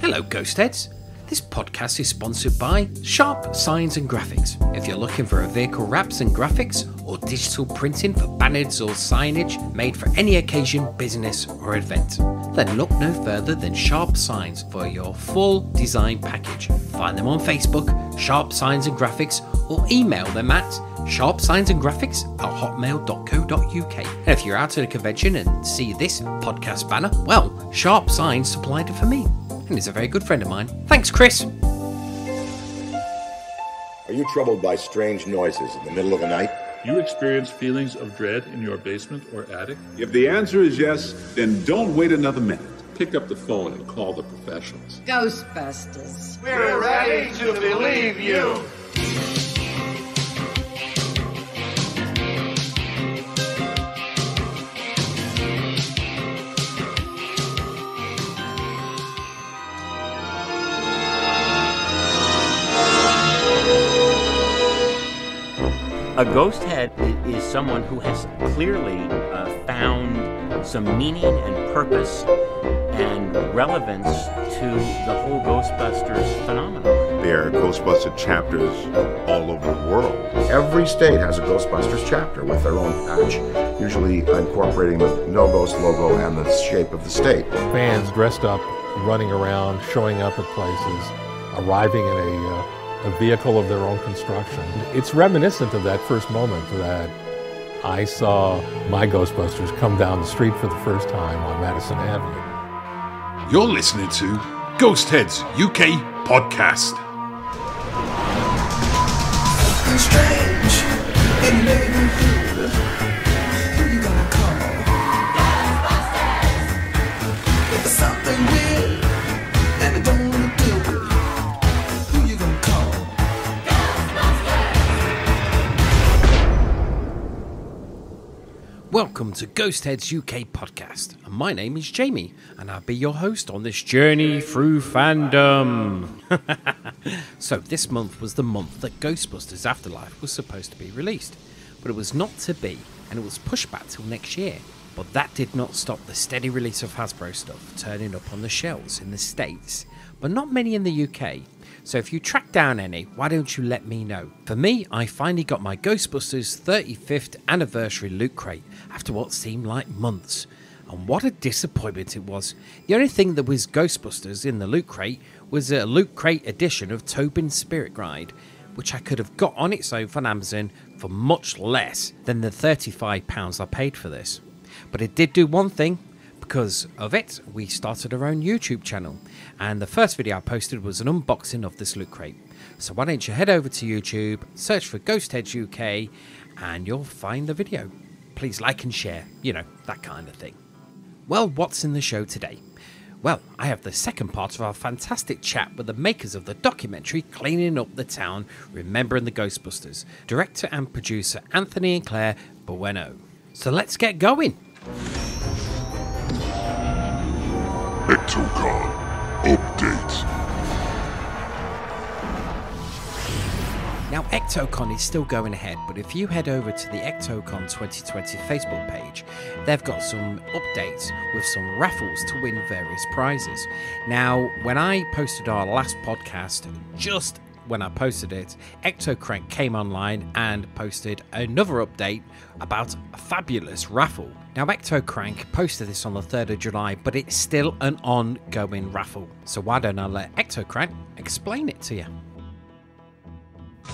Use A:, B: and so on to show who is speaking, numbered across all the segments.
A: Hello, Ghostheads. This podcast is sponsored by Sharp Signs and Graphics. If you're looking for a vehicle wraps and graphics or digital printing for banners or signage made for any occasion, business, or event, then look no further than Sharp Signs for your full design package. Find them on Facebook, Sharp Signs and Graphics, or email them at sharpsignsandgraphics at hotmail.co.uk. And if you're out at a convention and see this podcast banner, well, Sharp Signs supplied it for me and he's a very good friend of mine. Thanks, Chris.
B: Are you troubled by strange noises in the middle of the night?
C: Do you experience feelings of dread in your basement or attic?
D: If the answer is yes, then don't wait another minute.
C: Pick up the phone and call the professionals.
E: Ghostbusters.
F: We're ready to believe you.
G: A ghost head is someone who has clearly uh, found some meaning and purpose and relevance to the whole Ghostbusters phenomenon.
H: There are Ghostbuster chapters all over the world.
I: Every state has a Ghostbusters chapter with their own patch, usually incorporating the No Ghost logo and the shape of the state.
J: Fans dressed up, running around, showing up at places, arriving in a uh, a vehicle of their own construction. It's reminiscent of that first moment that I saw my Ghostbusters come down the street for the first time on Madison Avenue.
K: You're listening to Ghost Heads UK podcast.
A: Welcome to Ghostheads UK podcast. And my name is Jamie, and I'll be your host on this journey through fandom. so, this month was the month that Ghostbusters Afterlife was supposed to be released, but it was not to be, and it was pushed back till next year. But that did not stop the steady release of Hasbro stuff turning up on the shelves in the States, but not many in the UK. So if you track down any, why don't you let me know? For me, I finally got my Ghostbusters 35th anniversary loot crate after what seemed like months. And what a disappointment it was. The only thing that was Ghostbusters in the loot crate was a loot crate edition of Tobin's Spirit Guide, which I could have got on its own from Amazon for much less than the £35 I paid for this. But it did do one thing, because of it, we started our own YouTube channel, and the first video I posted was an unboxing of this loot crate. So why don't you head over to YouTube, search for Ghost Heads UK, and you'll find the video. Please like and share, you know, that kind of thing. Well, what's in the show today? Well, I have the second part of our fantastic chat with the makers of the documentary Cleaning Up the Town, Remembering the Ghostbusters, director and producer Anthony and Claire Bueno. So let's get going.
K: Ectocon update.
A: Now, Ectocon is still going ahead, but if you head over to the Ectocon 2020 Facebook page, they've got some updates with some raffles to win various prizes. Now, when I posted our last podcast, just when I posted it, Ectocrank came online and posted another update about a fabulous raffle. Now, Ectocrank posted this on the 3rd of July, but it's still an ongoing raffle. So, why don't I let Ectocrank explain it to you?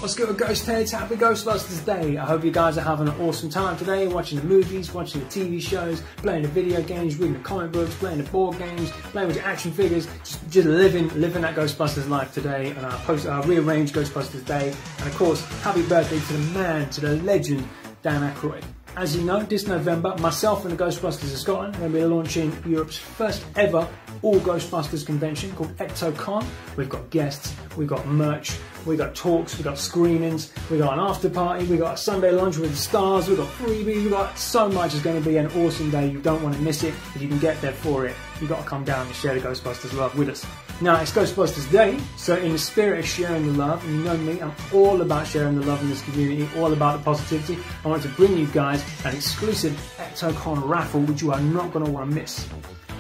L: What's good, Ghost Heads? Happy Ghostbusters Day! I hope you guys are having an awesome time today, watching the movies, watching the TV shows, playing the video games, reading the comic books, playing the board games, playing with your action figures, just, just living living that Ghostbusters life today. And I post, I rearranged Ghostbusters Day, and of course, happy birthday to the man, to the legend, Dan Aykroyd. As you know, this November, myself and the Ghostbusters of Scotland are going to be launching Europe's first ever all Ghostbusters convention called Ectocon. We've got guests, we've got merch, we got talks, we got screenings, we got an after party, we got a Sunday lunch with the stars, we got freebies, we got so much. It's going to be an awesome day. You don't want to miss it. If you can get there for it, you got to come down and share the Ghostbusters love with us. Now it's Ghostbusters Day, so in the spirit of sharing the love, and you know me, I'm all about sharing the love in this community, all about the positivity. I want to bring you guys an exclusive Ectocon raffle, which you are not going to want to miss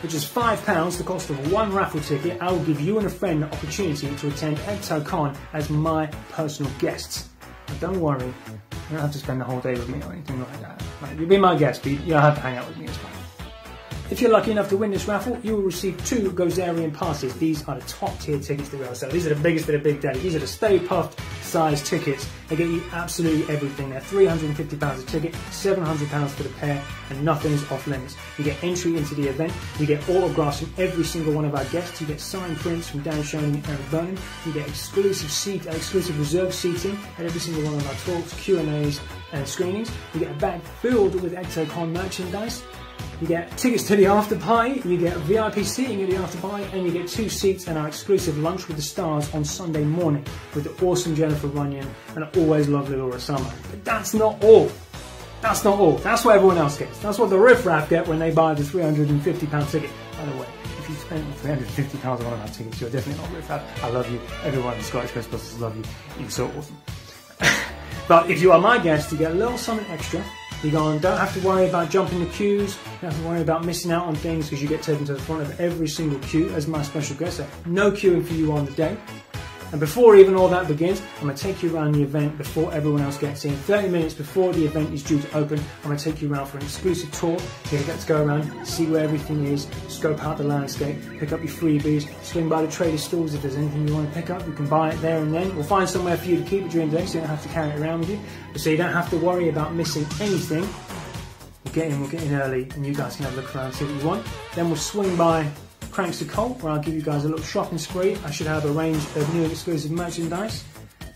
L: which is £5, the cost of one raffle ticket, I will give you and a friend the opportunity to attend EctoCon as my personal guests. But don't worry, you don't have to spend the whole day with me or anything like that. Right, you'll be my guest, but you don't have to hang out with me as well. If you're lucky enough to win this raffle, you will receive two Gozerian passes. These are the top tier tickets that we are selling. These are the biggest of the big daddy. These are the Stay Puft size tickets. They get you absolutely everything. They're £350 a ticket, £700 for the pair, and nothing is off limits. You get entry into the event. You get autographs from every single one of our guests. You get signed prints from Dan Schoening and Erik Burnham. You get exclusive seat, exclusive reserve seating at every single one of our talks, Q and screenings. You get a bag filled with Ectocon merchandise. You get tickets to the after party, you get VIP seating at the after party, and you get two seats and our exclusive lunch with the stars on Sunday morning with the awesome Jennifer Runyon and always lovely Laura Summer. But that's not all. That's not all. That's what everyone else gets. That's what the Riff Raff get when they buy the £350 ticket. By the way, if you spend £350 on one of our tickets, you're definitely not Riff Raff. I love you. Everyone in Scottish Ghostbusters love you. You're so awesome. but if you are my guest, you get a little something extra you don't have to worry about jumping the queues, don't have to worry about missing out on things because you get taken to the front of every single queue as my special guest. So no queuing for you on the day. And before even all that begins, I'm going to take you around the event before everyone else gets in. 30 minutes before the event is due to open, I'm going to take you around for an exclusive tour. So to get to go around, see where everything is, scope out the landscape, pick up your freebies, swing by the trader stalls if there's anything you want to pick up. You can buy it there and then. We'll find somewhere for you to keep it during the day so you don't have to carry it around with you. So you don't have to worry about missing anything. We'll get in, we'll get in early, and you guys can have a look around, see what you want. Then we'll swing by Cranks to Colt, where I'll give you guys a little shopping spree. I should have a range of new and exclusive merchandise.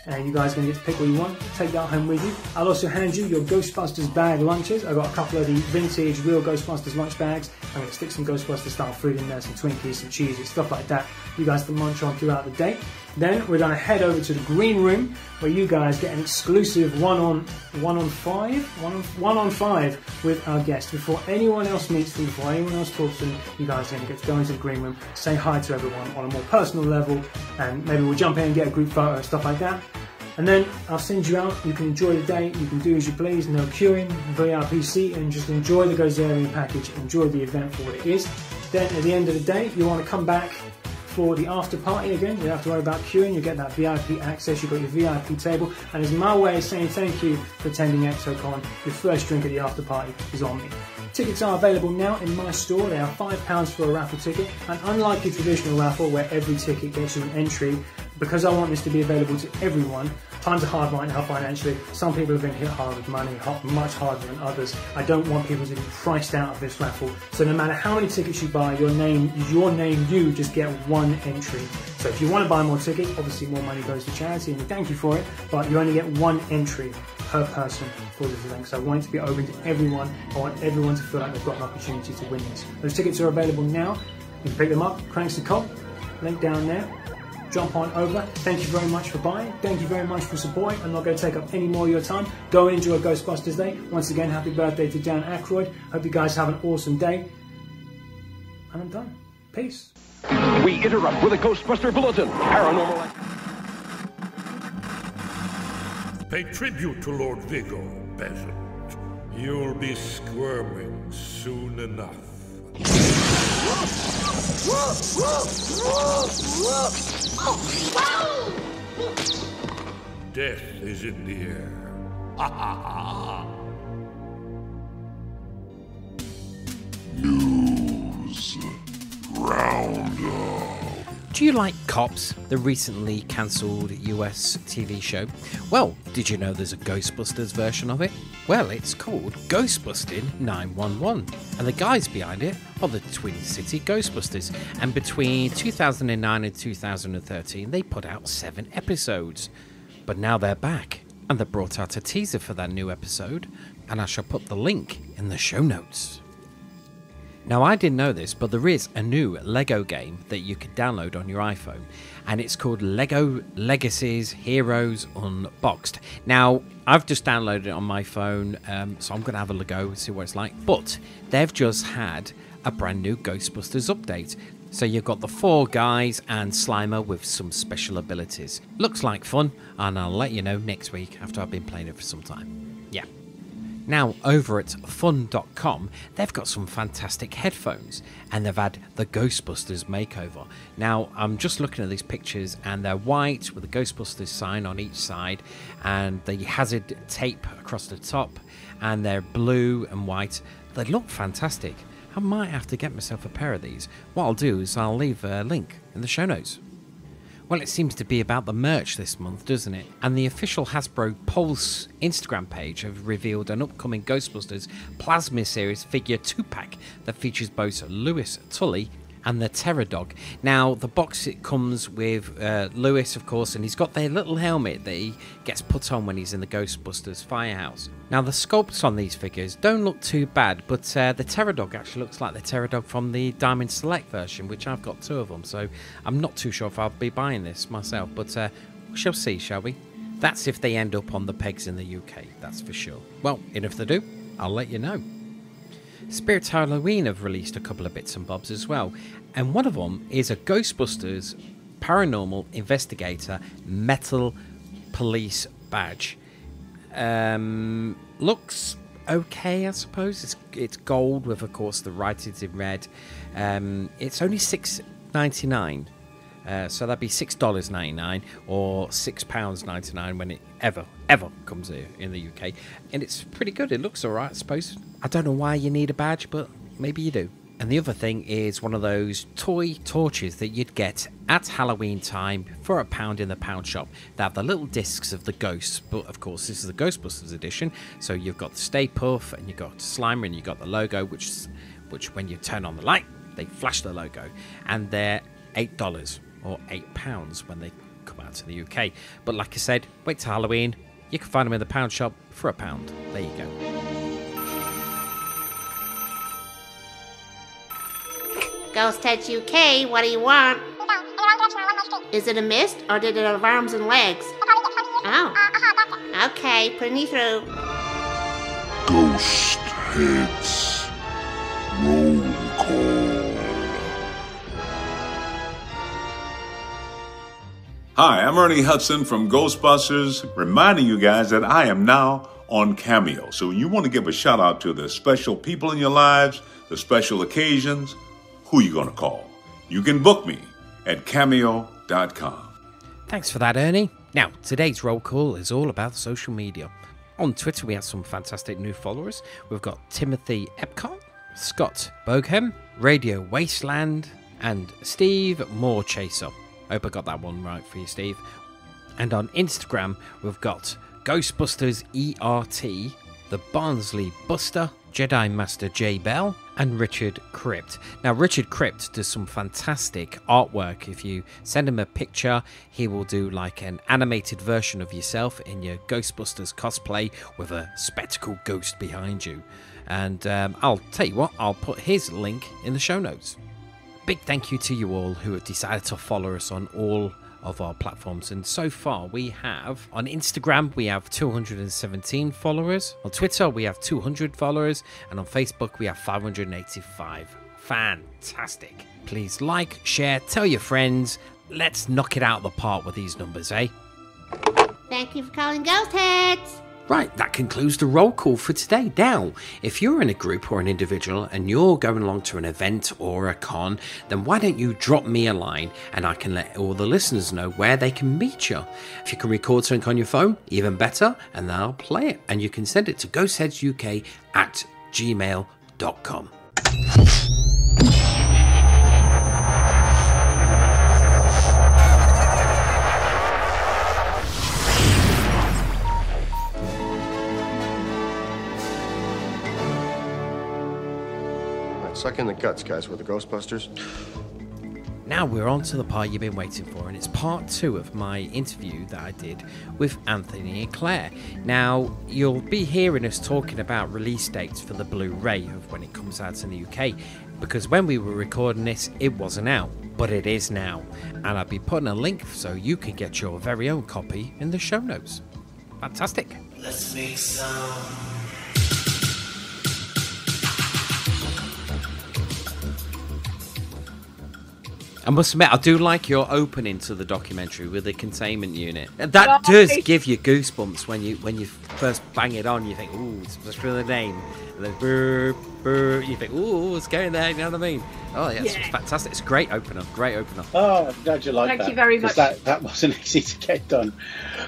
L: And you guys are going to get to pick what you want, take that home with you. I'll also hand you your Ghostbusters bag lunches. I've got a couple of the vintage real Ghostbusters lunch bags. I'm going to stick some Ghostbusters style food in there, some Twinkies, some cheeses, stuff like that. You guys can munch on throughout the day. Then we're going to head over to the green room where you guys get an exclusive one on one on five, one on one on five with our guest. Before anyone else meets them, before anyone else talks to them, you guys are going to get to go into the green room, say hi to everyone on a more personal level, and maybe we'll jump in and get a group photo and stuff like that. And then I'll send you out. You can enjoy the day. You can do as you please. No queuing, VIP seat, and just enjoy the Gozerian package. Enjoy the event for what it is. Then at the end of the day, you want to come back for the after party again. You don't have to worry about queuing. You get that VIP access. You've got your VIP table. And it's my way of saying thank you for attending EctoCon. Your first drink at the after party is on me. Tickets are available now in my store. They are £5 for a raffle ticket. And unlike your traditional raffle where every ticket gets you an entry, because I want this to be available to everyone, times are hard right now financially. Some people have been hit hard with money, much harder than others. I don't want people to be priced out of this raffle. So no matter how many tickets you buy, your name, your name, you just get one entry. So if you want to buy more tickets, obviously more money goes to charity, and we thank you for it. But you only get one entry per person for this event. So I want it to be open to everyone. I want everyone to feel like they've got an opportunity to win this. Those tickets are available now. You can pick them up. Cranks the Cop, link down there jump on over. Thank you very much for buying. Thank you very much for supporting. I'm not going to take up any more of your time. Go and enjoy Ghostbusters Day. Once again, happy birthday to Dan Aykroyd. Hope you guys have an awesome day. And I'm done. Peace.
E: We interrupt with a Ghostbuster Bulletin. Paranormal.
K: Pay tribute to Lord Vigo, peasant. You'll be squirming soon enough. Death is in the air.
H: News Roundup.
A: Do you like Cops, the recently cancelled US TV show? Well, did you know there's a Ghostbusters version of it? Well, it's called Ghostbusting 911, and the guys behind it are the Twin City Ghostbusters. And between 2009 and 2013, they put out seven episodes. But now they're back, and they brought out a teaser for that new episode, and I shall put the link in the show notes. Now, I didn't know this, but there is a new Lego game that you can download on your iPhone, and it's called Lego Legacies Heroes Unboxed. Now, I've just downloaded it on my phone, um, so I'm going to have a go see what it's like. But they've just had a brand new Ghostbusters update. So you've got the four guys and Slimer with some special abilities. Looks like fun, and I'll let you know next week after I've been playing it for some time. Yeah. Now, over at fun.com, they've got some fantastic headphones and they've had the Ghostbusters makeover. Now, I'm just looking at these pictures and they're white with the Ghostbusters sign on each side and the hazard tape across the top, and they're blue and white. They look fantastic. I might have to get myself a pair of these. What I'll do is I'll leave a link in the show notes. Well, it seems to be about the merch this month, doesn't it? And the official Hasbro Pulse Instagram page have revealed an upcoming Ghostbusters Plasma Series figure 2 pack that features both Louis Tully and the Terror Dog. Now, the box it comes with uh, Louis, of course, and he's got their little helmet that he gets put on when he's in the Ghostbusters firehouse. Now, the sculpts on these figures don't look too bad, but uh, the Terror Dog actually looks like the Terror Dog from the Diamond Select version, which I've got two of them, so I'm not too sure if I'll be buying this myself, but uh, we shall see, shall we? That's if they end up on the pegs in the UK, that's for sure. Well, and if they do, I'll let you know. Spirit Halloween have released a couple of bits and bobs as well, and one of them is a Ghostbusters paranormal investigator metal police badge. Um, looks okay, I suppose. It's it's gold with, of course, the writings in red. Um, it's only six ninety nine. Uh, so that'd be six dollars ninety nine or six pounds ninety nine when it ever ever comes here in the UK, and it's pretty good. It looks alright, I suppose. I don't know why you need a badge, but maybe you do. And the other thing is one of those toy torches that you'd get at Halloween time for a pound in the pound shop. They have the little discs of the ghosts, but of course this is the Ghostbusters edition. So you've got the Stay Puft and you've got Slimer and you've got the logo, which which when you turn on the light, they flash the logo, and they're eight dollars or eight pounds when they come out to the UK. But like I said, wait till Halloween. You can find them in the pound shop for a pound. There you go.
M: Ghost Touch UK, what do you want? Is it a mist or did it have arms and legs? Oh. Okay, putting you through.
H: Ghost Heads. Roll call.
D: Hi, I'm Ernie Hudson from Ghostbusters, reminding you guys that I am now on Cameo. So you want to give a shout out to the special people in your lives, the special occasions, who you going to call? You can book me at cameo.com.
A: Thanks for that, Ernie. Now, today's roll call is all about social media. On Twitter, we have some fantastic new followers. We've got Timothy Epcot, Scott Boghem, Radio Wasteland, and Steve Moorechaser. Hope I got that one right for you, Steve. And on Instagram, we've got Ghostbusters ERT, the Barnsley Buster, Jedi Master J Bell, and Richard Crypt. Now, Richard Crypt does some fantastic artwork. If you send him a picture, he will do like an animated version of yourself in your Ghostbusters cosplay with a spectacle ghost behind you. And um, I'll tell you what, I'll put his link in the show notes. Big thank you to you all who have decided to follow us on all of our platforms. And so far, we have on Instagram, we have 217 followers. On Twitter, we have 200 followers. And on Facebook, we have 585. Fantastic. Please like, share, tell your friends. Let's knock it out of the park with these numbers, eh?
M: Thank you for calling Ghost Heads.
A: Right, that concludes the roll call for today. Now, if you're in a group or an individual and you're going along to an event or a con, then why don't you drop me a line and I can let all the listeners know where they can meet you. If you can record something on your phone, even better, and then I'll play it. And you can send it to ghostheadsuk at gmail.com.
I: Suck in the guts, guys. We're the Ghostbusters.
A: Now we're on to the part you've been waiting for, and it's part two of my interview that I did with Anthony and Claire. Now, you'll be hearing us talking about release dates for the Blu ray of when it comes out in the UK, because when we were recording this, it wasn't out, but it is now. And I'll be putting a link so you can get your very own copy in the show notes. Fantastic.
N: Let's make some.
A: I must admit, I do like your opening to the documentary with the containment unit. That does give you goosebumps when you when you first bang it on. You think, "Ooh, it's just for the name," and then brr, you think, "Ooh, it's going there." You know what I mean? Oh, yeah, it's
O: Yeah.
A: fantastic. It's a great opener. Great opener.
O: Oh, I'm glad you like
P: Thank
O: that.
P: Thank you very much.
O: That, that wasn't easy to get done.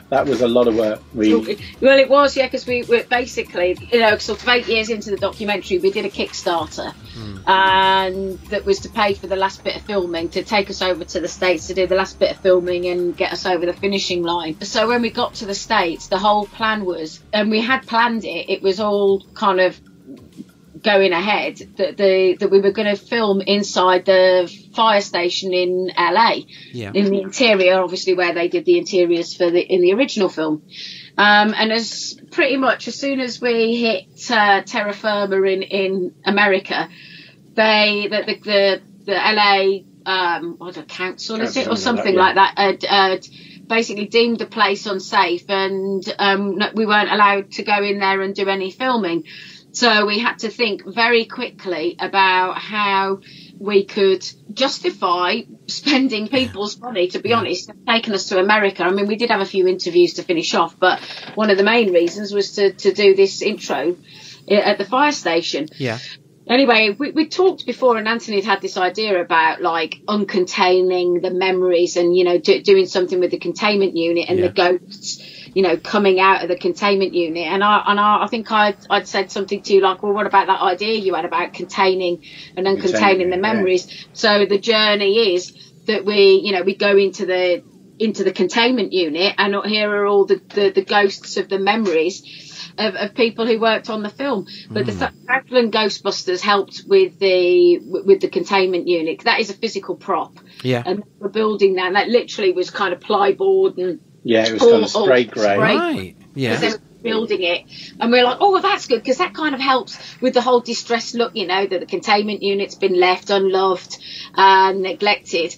O: That was a lot of work. We,
P: Well, it was, yeah, because we were basically, you know, sort of eight years into the documentary, we did a Kickstarter, hmm. and that was to pay for the last bit of filming, to take us over to the States to do the last bit of filming and get us over the finishing line. So when we got to the States, the whole plan was, and we had planned it, it was all kind of going ahead that the that we were going to film inside the fire station in LA
A: Yeah.
P: in the interior obviously where they did the interiors for the in the original film. Um, and as pretty much as soon as we hit uh, terra firma in in America they the the, the, the LA um what the council is it or something like that had, had basically deemed the place unsafe and um, we weren't allowed to go in there and do any filming so we had to think very quickly about how we could justify spending people's money, to be honest, taking us to America. I mean, we did have a few interviews to finish off, but one of the main reasons was to, to do this intro at the fire station.
A: Yeah.
P: Anyway, we, we talked before, and Anthony had had this idea about like uncontaining the memories and you know do, doing something with the containment unit and the ghosts, you know, coming out of the containment unit. And I and I, I think I'd, I'd said something to you like, well, what about that idea you had about containing and uncontaining
O: Containing
P: the
O: it, yeah.
P: memories? So the journey is that we, you know, we go into the into the containment unit, and here are all the, the, the ghosts of the memories of, of people who worked on the film. But the
A: Mm.
P: Franklin Ghostbusters helped with the with the containment unit. That is a physical prop,
A: Yeah.
P: and we're building that. And that literally was kind of plyboard and
O: yeah, it was
P: all-
O: kind of
P: all
O: spray grey.
P: spray
A: Right. Yeah.
P: because they were building it, and we're like, oh, well, that's good because that kind of helps with the whole distress look. You know, that the containment unit's been left unloved and neglected.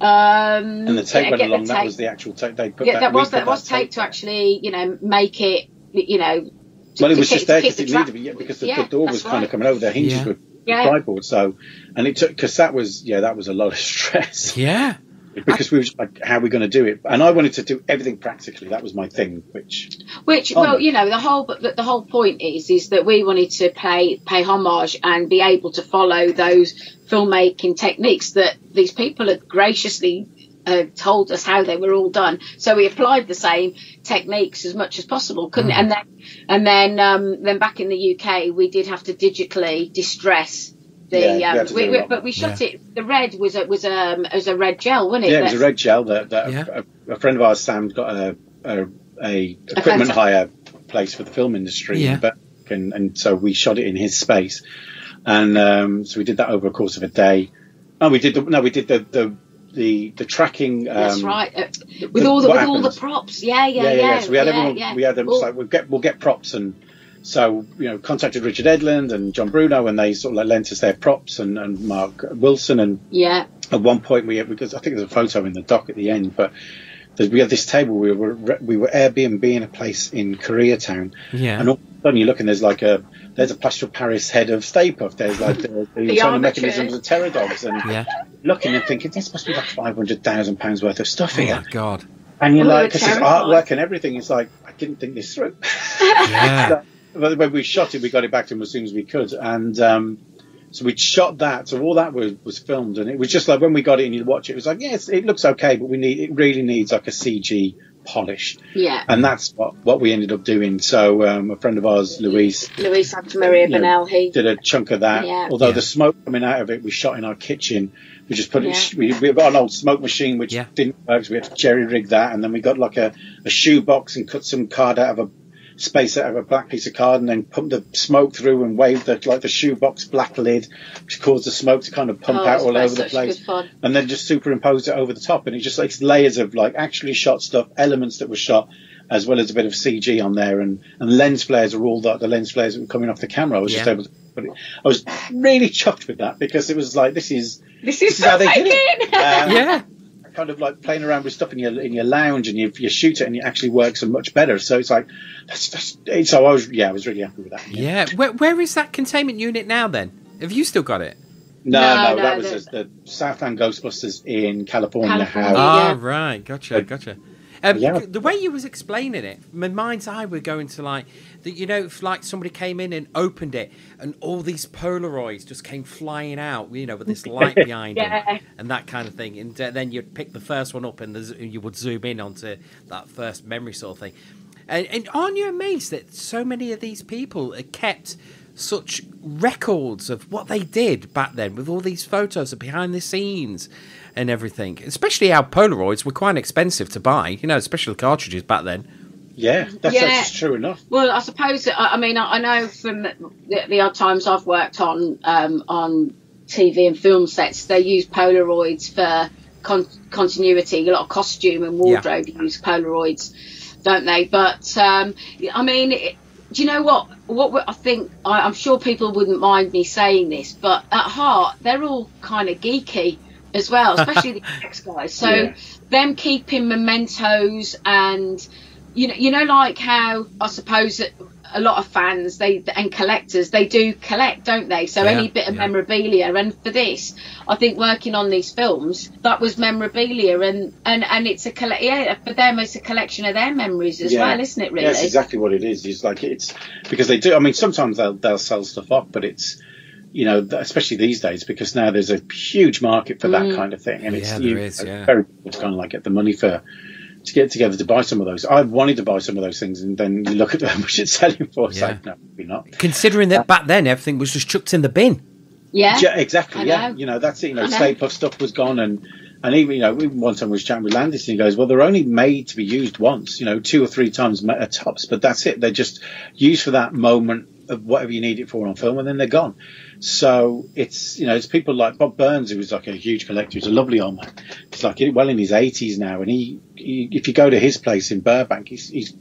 P: Um,
O: And the tape
P: yeah,
O: went
P: get the
O: along. That was the actual tape. They put
P: yeah,
O: that,
P: that was
O: put
P: that was tape to actually, you know, make it, you know. to-
O: Well, it was just there because
P: the
O: it needed to be, yeah, because the,
P: Yeah,
O: the door
P: that's
O: was kind of coming over. The hinges
A: Yeah.
O: were
P: Yeah.
O: tripod, so and it took because that was yeah that was a lot of stress
A: Yeah.
O: Because we were just like how are we going to do it, and I wanted to do everything practically. That was my thing, which
P: Which,
O: Oh,
P: well,
O: no.
P: you know, the whole but the, the whole point is is that we wanted to pay pay homage and be able to follow those filmmaking techniques that these people had graciously uh, told us how they were all done. So we applied the same techniques as much as possible, couldn't?
O: Mm.
P: And then and then um, then back in the UK, we did have to digitally distress. The,
O: Yeah,
P: um, we, we- but we shot
O: Yeah.
P: it. The red was a was a was a red gel, wasn't it?
O: yeah, it was a red gel that, that a, a friend of ours, Sam, got a a, a equipment
P: photo.
O: hire place for the film industry,
A: Yeah.
O: but and, and so we shot it in his space, and um, so we did that over a course of a day. Oh, we did the no, we did the the the, the tracking. Um,
P: That's right. Uh, with
O: the-
P: all the
O: what
P: with all the props. Yeah, yeah,
O: yeah,
P: yeah.
O: yeah. So we had
P: yeah,
O: everyone,
P: yeah.
O: we had them
P: All-
O: just like we'll get we'll get props and so you know contacted Richard Edlund and John Bruno and they sort of like lent us their props and, and Mark Wilson and
P: yeah.
O: at one point we had, because I think there's a photo in the doc at the end, but we had this table we were we were Airbnb in a place in Koreatown,
A: Yeah.
O: and all of a sudden you look and there's like a there's a plaster of Paris head of Stay Puft, there's like the, the,
P: The
O: internal mechanisms of Terror Dogs, and
A: Yeah.
O: looking and thinking this must be like five hundred thousand pounds worth of stuff
A: Oh
O: here.
A: my god.
O: And you're
P: We were
O: like, because it's
P: terrified.
O: artwork and everything. It's like, I didn't think this through.
A: Yeah.
O: But when we shot it, we got it back to him as soon as we could. And um, so we shot that. So all that was, was filmed. And it was just like when we got it and you watch it, it was like, yes, it looks okay, but we need, it really needs like a CG polish.
P: Yeah.
O: And that's what, what we ended up doing. So um, a friend of ours, Louise,
P: Luis Santa Maria
O: you know,
P: Benel, he
O: did a chunk of that.
P: Yeah.
O: Although
A: Yeah.
O: the smoke coming out of it, we shot in our kitchen. We just put
P: Yeah.
O: it. We, we got an old smoke machine which
A: Yeah.
O: didn't work, so we had to jerry rig that, and then we got like a, a shoe box and cut some card out of a space out of a black piece of card and then pump the smoke through and wave the like the shoebox black lid, which caused the smoke to kind of pump
P: Oh,
O: out all over the place, and then just superimpose it over the top, and it just like layers of like actually shot stuff, elements that were shot. As well as a bit of CG on there, and, and lens flares are all the, the lens flares that were coming off the camera. I was just able to put it. I was really chuffed with that because it was like this is
P: This is,
O: how they did it.
P: it.
O: Um,
A: Yeah.
O: Kind of like playing around with stuff in your in your lounge and you, you shoot it and it actually works so much better. So it's like that's, that's it's- so I was yeah I was really happy with that.
A: Yeah. Where, where is that containment unit now then? Have you still got it?
O: No,
P: No,
O: no,
P: no,
O: that was
P: the-
O: the, the Southland Ghostbusters in California.
P: California.
O: How,
A: Ah,
P: yeah.
A: right. Gotcha. Gotcha. Um,
O: Yeah.
A: The way you was explaining it, my mind's eye were going to like that. You know, if like somebody came in and opened it, and all these Polaroids just came flying out. You know, with this light behind
P: Yeah.
A: them and that kind of thing. And uh, then you'd pick the first one up, and you would zoom in onto that first memory sort of thing. And, and aren't you amazed that so many of these people are kept such records of what they did back then with all these photos of behind the scenes and everything? Especially our Polaroids were quite expensive to buy, you know, especially the cartridges back then.
O: yeah, that's,
P: Yeah.
O: that's true enough.
P: Well, I suppose I I mean I I know from the, the odd times I've worked on um, on TV and film sets, they use Polaroids for con- continuity. A lot of costume and wardrobe use Polaroids, don't they? But um, I mean, it, do you know what? What I think I, I'm sure people wouldn't mind me saying this, but at heart they're all kind of geeky as well, especially the ex guys. So
O: Yeah.
P: them keeping mementos and you know, you know, like how I suppose a lot of fans they and collectors they do collect, don't they? So
A: Yeah,
P: any bit of
A: yeah.
P: memorabilia, and for this, I think working on these films, that was memorabilia, and and and it's a collect. Yeah, for them, it's a collection of their memories as well, isn't it? Really?
O: That's exactly what it is. It's like it's because they do. I mean, sometimes they'll they'll sell stuff off, but it's you know, especially these days because now there's a huge market for that
P: Mm.
O: kind of thing, and it's
A: Yeah, there
O: you-
A: is, yeah.
O: very difficult to kind of like get the money for to get together to buy some of those. I wanted to buy some of those things, and then you look at how much it's selling for. It's
A: Yeah.
O: like no, maybe not.
A: Considering that back then everything was just chucked in the bin.
P: yeah.
O: Yeah, exactly. Yeah, you know that's it. You know,
P: I know.
O: Stay Puft stuff was gone, and and even you know even one time we was chatting with Landis, and he goes, "Well, they're only made to be used once, you know, two or three times at tops, but that's it. They're just used for that moment of whatever you need it for on film, and then they're gone." So it's you know it's people like Bob Burns, who was like a huge collector, he's a lovely old man. He's like well in his eighties now, and he, he if you go to his place in Burbank, he's, he's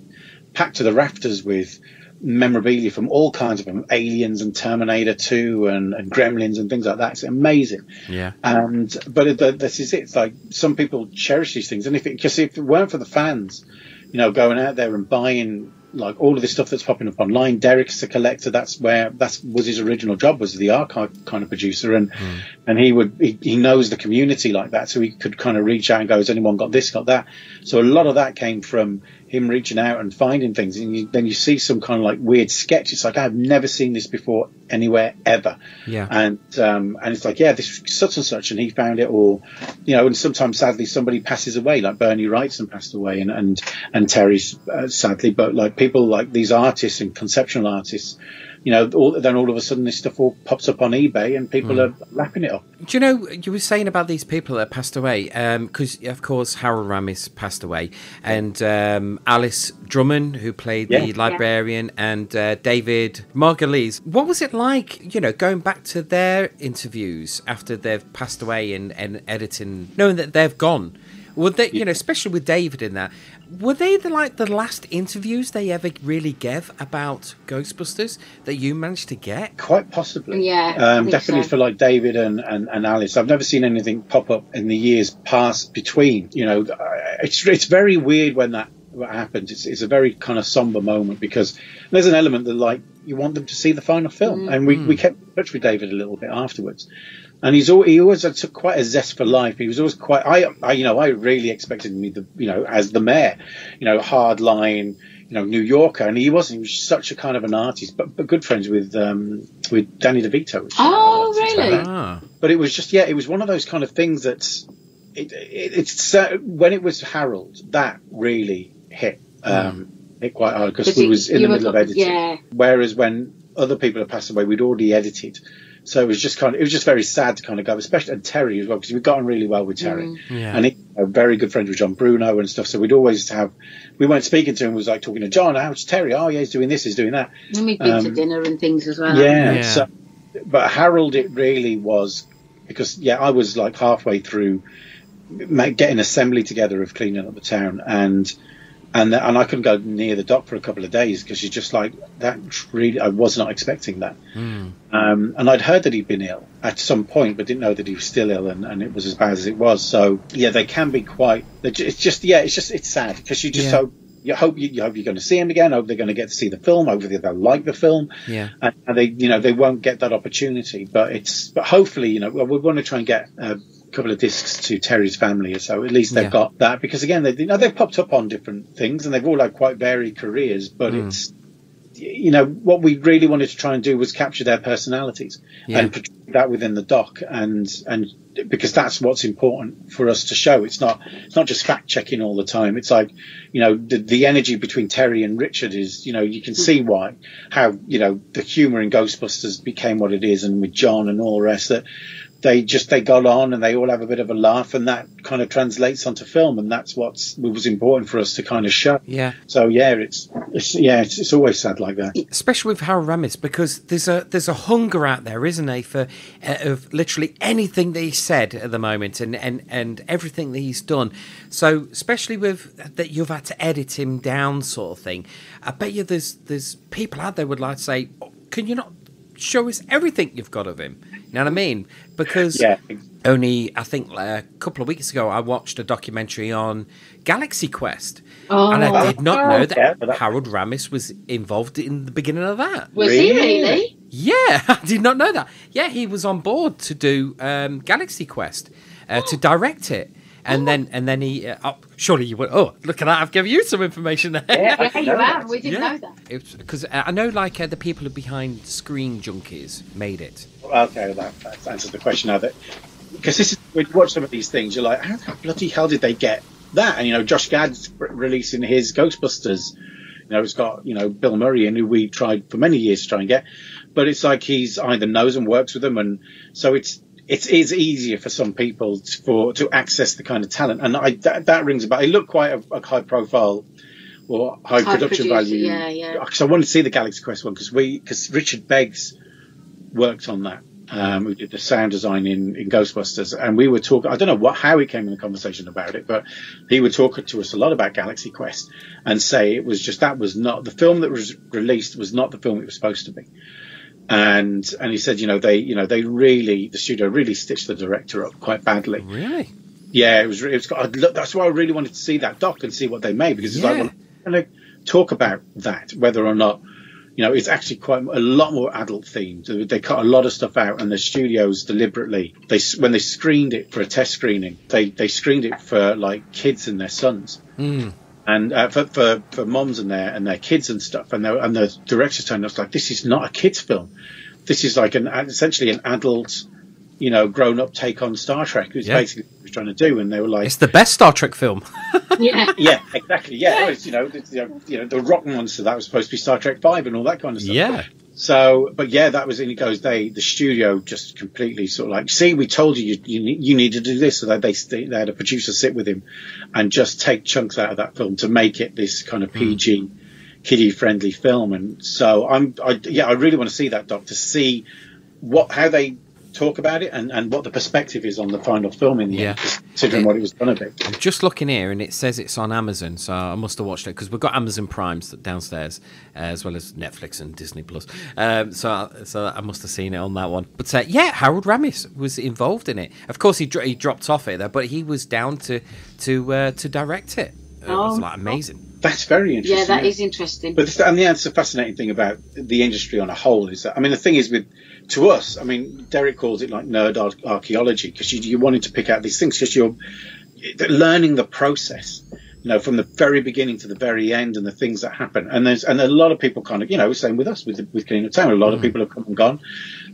O: packed to the rafters with memorabilia from all kinds of them, Aliens and Terminator 2 and, and Gremlins and things like that. It's amazing.
A: Yeah.
O: And but it, that- this is it. It's like some people cherish these things, and if it because if it weren't for the fans, you know, going out there and buying like all of this stuff that's popping up online. Derek's a collector. That's where that was his original job was the archive kind of producer, and hmm. and he would he, he knows the community like that, so he could kind of reach out and go, has anyone got this, got that? So a lot of that came from him reaching out and finding things, and you, then you see some kind of like weird sketch. It's like I've never seen this before anywhere ever.
A: Yeah.
O: And um, and it's like, yeah, this such and such, and he found it, or you know, and sometimes sadly somebody passes away, like Bernie Wrightson passed away, and and and Terry's uh, sadly, but like people like these artists and conceptual artists, you know, all, then all of a sudden this stuff all pops up on eBay, and people
A: Mm.
O: are lapping it up.
A: Do you know you were saying about these people that passed away? Because of course Harold Ramis passed away, and um, Alice Drummond, who played
O: Yeah.
A: the
O: Yeah.
A: librarian, and uh, David Margulies. What was it like? You know, going back to their interviews after they've passed away and, and editing, knowing that they've gone. Would they, you know, especially with David in that, were they the like the last interviews they ever really gave about Ghostbusters that you managed to get?
O: Quite possibly.
P: Yeah,
O: Um, definitely
P: so.
O: for like David and, and, and Alice. I've never seen anything pop up in the years past between. You know, uh, it's it's very weird when that happens. It's, it's a very kind of somber moment because there's an element that like you want them to see the final film, and we, we kept in touch with David a little bit afterwards. And he's al- he always had quite a zest for life. He was always quite. I, I you know I really expected him to be the you know as the mayor, you know hard line, you know New Yorker, and he wasn't. He was such a kind of an artist, but, but good friends with um, with Danny DeVito. which-
P: Oh,
O: things like
P: really?
A: Ah.
O: But it was just yeah, it was one of those kind of things that's it, it, it's uh, when it was Harold that really hit um, hit quite hard because
P: Because
O: we was in the
P: were-
O: middle of editing.
P: yeah.
O: Whereas when other people had passed away, we'd already edited. So it was just kind of, it was just very sad to kind of go, especially and Terry as well, because we got on really well with Terry.
P: Mm.
A: Yeah.
O: And he, uh, very good friend with John Bruno and stuff. So we'd always have, we weren't speaking to him. Was like talking to John. How's Terry? Oh yeah, he's doing this. He's doing that.
P: And we've been to
O: Um,
P: dinner and things as well.
O: Yeah.
A: Yeah.
O: So, but Harold, it really was because yeah, I was like halfway through getting assembly together of cleaning up the town, and and and I couldn't go near the dock for a couple of days because you're just like that. Really, I was not expecting that. Um, and I'd heard that he'd been ill at some point, but didn't know that he was still ill, and, and it was as bad as it was. So yeah, they can be quite. It's just yeah, it's just it's sad because you just
A: Yeah.
O: hope you hope you, you hope you're going to see him again. Hope they're going to get to see the film. Hopefully they'll like the film.
A: Yeah.
O: And, and they you know they won't get that opportunity. But it's but hopefully you know well, we want to try and get a couple of discs to Terry's family, or so at least they've
A: Yeah.
O: got that because again they you know they've popped up on different things and they've all had quite varied careers, but
A: Mm.
O: it's you know what we really wanted to try and do was capture their personalities
A: Yeah.
O: and portray that within the doc and and because that's what's important for us to show it's not it's not just fact checking all the time it's like you know the, the energy between terry and richard is you know you can see why how you know the humor in ghostbusters became what it is and with john and all the rest that they just they got on and they all have a bit of a laugh and that kind of translates onto film and that's what's what was important for us to kind of show
A: Yeah.
O: so yeah it's, it's yeah it's, it's always sad like that
A: especially with Harold Ramis, because there's a there's a hunger out there, isn't there, for uh, of literally anything that he said at the moment, and, and and everything that he's done. So especially with that, you've had to edit him down, sort of thing. I bet you there's there's people out there would like to say, "Oh, can you not show us everything you've got of him? You know what I mean? Because
O: Yeah.
A: only I think like, a couple of weeks ago I watched a documentary on Galaxy Quest,
P: Oh.
A: and I did not know that
O: Yeah, that-
A: Harold Ramis was involved in the beginning of that.
P: Was he
O: Really?
P: really?
A: Yeah, I did not know that. Yeah, he was on board to do um, Galaxy Quest uh, to direct it, and then and then he. Uh, oh, surely you would. Oh, look at that! I've given you some information there.
O: Yeah,
P: Yeah, you have. We didn't
A: Yeah.
P: know that.
A: Because I know, like uh, the people behind Screen Junkies made it.
O: Okay, that, that answers the question now. That because this is when you watch some of these things, you're like, how the bloody hell did they get that? And you know, Josh Gad's r- releasing his Ghostbusters. You know, it's got you know Bill Murray in who we tried for many years to try and get, but it's like he's either knows and works with them, and so it's it is easier for some people to, for to access the kind of talent, and I, that, that rings about. It looked quite a, a high profile or high,
P: High
O: production
P: producer,
O: value.
P: yeah, yeah.
O: Because I wanted to see the Galaxy Quest one because we because Richard Beggs worked on that. Um, who did the sound design in, in Ghostbusters, and we were talking. I don't know what how he came in the conversation about it, but he would talk to us a lot about Galaxy Quest and say it was just that was not the film that was released was not the film it was supposed to be. And and he said, you know, they you know they really the studio really stitched the director up quite badly.
A: Really?
O: Yeah, it was. It was. I'd look, that's why I really wanted to see that doc and see what they made because it's like, well, I'm going to talk about that, whether or not, you know, it's actually quite a lot more adult themed. They- They cut a lot of stuff out, and the studios deliberately they when they screened it for a test screening, they they screened it for like kids and their sons. Hmm. And uh, for, for for moms and their and their kids and stuff, and the and the director's telling us like this is not a kids film, this is like an essentially an adult, you know, grown up take on Star Trek. It's
A: Yeah.
O: basically what he was trying to do, and they were like,
A: It's the best Star Trek film.
P: Yeah.
O: yeah, exactly. Yeah, well, it's, you know, it's, you know, you know, the rock monster that was supposed to be Star Trek Five and all that kind of stuff.
A: Yeah.
O: So, but yeah, that was, and he goes, they, the studio just completely sort of like, see, we told you, you, you, need, you need to do this. So that they, they had a producer sit with him and just take chunks out of that film to make it this kind of mm. PG, kiddie friendly film. And so I'm, I, yeah, I really want to see that doc to see what, how they talk about it and, and what the perspective is on the final film in the
A: Yeah.
O: end, considering what it was going to be.
A: I'm just looking here, and it says it's on Amazon, so I must have watched it because we've got Amazon Primes downstairs, uh, as well as Netflix and Disney Plus. Um, so, I, so I must have seen it on that one. But uh, yeah, Harold Ramis was involved in it. Of course, he, dro- he dropped off it, though, but he was down to to uh, to direct it. It was
P: Oh.
A: like amazing.
O: That's very interesting.
P: Yeah, that is interesting.
O: But this, and yeah, it's a fascinating thing about the industry on a whole is that I mean the thing is with to us, I mean Derek calls it like nerd ar- archaeology because you, you're wanting to pick out these things because you're learning the process, you know, from the very beginning to the very end and the things that happen. And there's and a lot of people kind of you know same with us with with Clean Up Town. A lot of people have come and gone.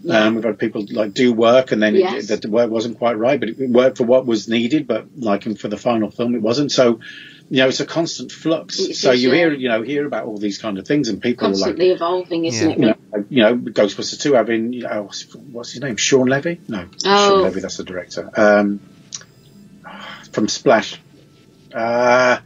O: Um, we've had people like do work and then
P: Yes.
O: it, the work wasn't quite right, but it worked for what was needed. But like for the final film, it wasn't. So you know, it's a constant flux.
P: It
O: so you
P: yeah.
O: hear, you know, hear about all these kind of things, and people are like,
P: Constantly evolving, isn't
A: Yeah.
P: it?
O: you know, like, you know, Ghostbusters two having, you know, what's, what's his name, Shawn Levy? No,
P: Oh.
O: Shawn Levy, that's the director. Um, from Splash. Uh,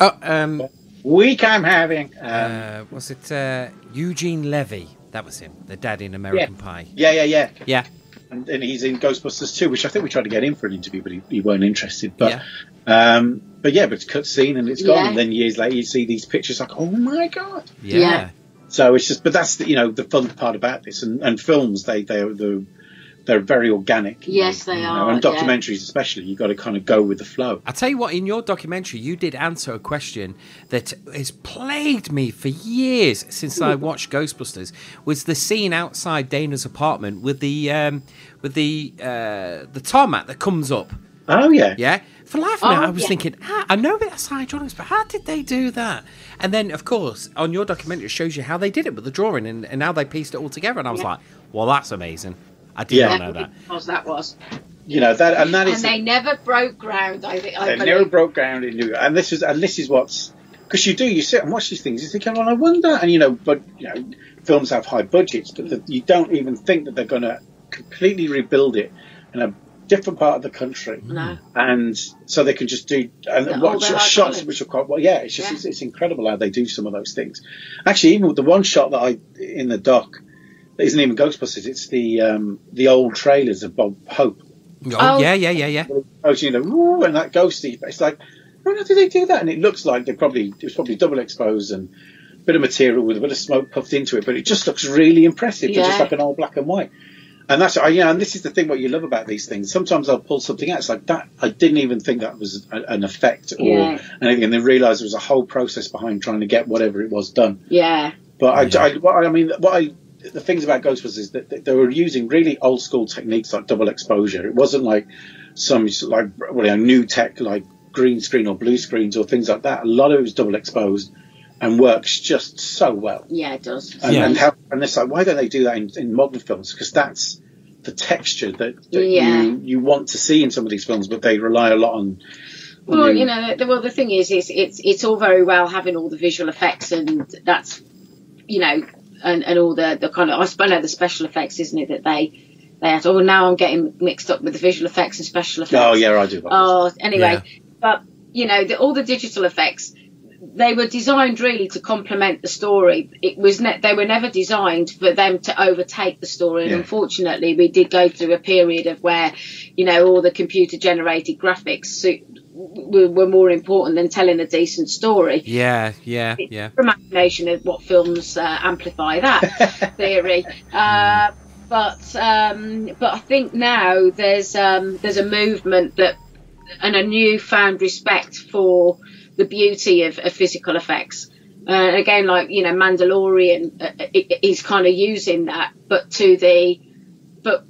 A: oh, um,
O: week I'm having. Um,
A: uh, was it uh, Eugene Levy? That was him, the dad in American
O: yeah.
A: Pie.
O: Yeah, yeah, yeah.
A: Yeah.
O: And, and, he's in Ghostbusters too, which I think we tried to get in for an interview, but he, he weren't interested. But, yeah. um, but yeah, but it's cut scene and it's gone. Yeah. And then years later, you see these pictures like, oh my god.
A: Yeah. yeah.
O: So it's just, but that's the, you know the fun part about this, and, and films they they the they're very organic.
P: Yes, they
O: you
P: are.
O: Know, and documentaries, yeah. especially, you've got to kind of go with the flow.
A: I tell you what, in your documentary, you did answer a question that has plagued me for years since I watched Ghostbusters. Was the scene outside Dana's apartment with the um, with the uh, the tarmac that comes up?
O: Oh yeah,
A: yeah. For life
P: oh,
A: now, I was
P: yeah.
A: thinking, ah, I know that's hydraulics, but how did they do that? And then, of course, on your documentary, it shows you how they did it with the drawing and, and how they pieced it all together. And I was yeah. like, well, that's amazing. I did
O: yeah.
A: not know that.
P: Was that was.
O: You know that, and that is.
P: and they never broke ground. I think.
O: They never broke ground in New York, and this is and this is what's because you do you sit and watch these things. You think, well, I wonder, and you know, but you know, films have high budgets, but the, you don't even think that they're going to completely rebuild it in a different part of the country.
P: No.
O: And so they can just do and
P: The
O: watch shots
P: iconic.
O: which are quite well. Yeah, it's just
P: Yeah.
O: It's, it's incredible how they do some of those things. Actually, even with the one shot that I in the doc that isn't even Ghostbusters. It's the um, the old trailers of Bob Hope.
A: Oh,
P: Oh.
A: yeah, yeah, yeah, yeah.
O: Oh, you know, and that ghosty. It's like, why did they do that? And it looks like they probably it was probably double exposed and a bit of material with a bit of smoke puffed into it, but it just looks really impressive, for just like an old black and white. And that's, I- you know, and this is the thing what you love about these things. Sometimes I'll pull something out. It's like that. I didn't even think that was a, an effect or
P: Yeah.
O: anything, and then realise there was a whole process behind trying to get whatever it was done.
P: Yeah.
O: But I, I, what I mean, what I, the things about Ghostbusters is that they- they were using really old school techniques like double exposure. It wasn't like some like well, you know, new tech like green screen or blue screens or things like that. A lot of it was double exposed and works just so well.
P: Yeah, it does.
O: And,
A: Yeah.
O: and, how, and it's like, why don't they do that in, in modern films? Because that's the texture that, that
P: Yeah.
O: you, you want to see in some of these films, but they rely a lot on. on
P: Well,
O: the-
P: you know, the, well, the thing is, is it's it's all very well having all the visual effects, and that's, you know, and, and all the, the kind of I suppose know the special effects, isn't it? That they they had. Oh, now I'm getting mixed up with the visual effects and special oh, effects.
O: Oh yeah, I do.
P: Oh, anyway, but you know, the, all the digital effects, they were designed really to complement the story. It was ne- they were never designed for them to overtake the story. And
O: Yeah.
P: unfortunately, we did go through a period of where, you know, all the computer generated graphics su- were, were more important than telling a decent story.
A: Yeah, yeah, yeah.
P: Imagination of what films uh, amplify that theory. Uh, but um, but I think now there's um, there's a movement that and a newfound respect for the beauty of, of physical effects. Uh, again, like you know, Mandalorian uh, is kind of using that, but to the but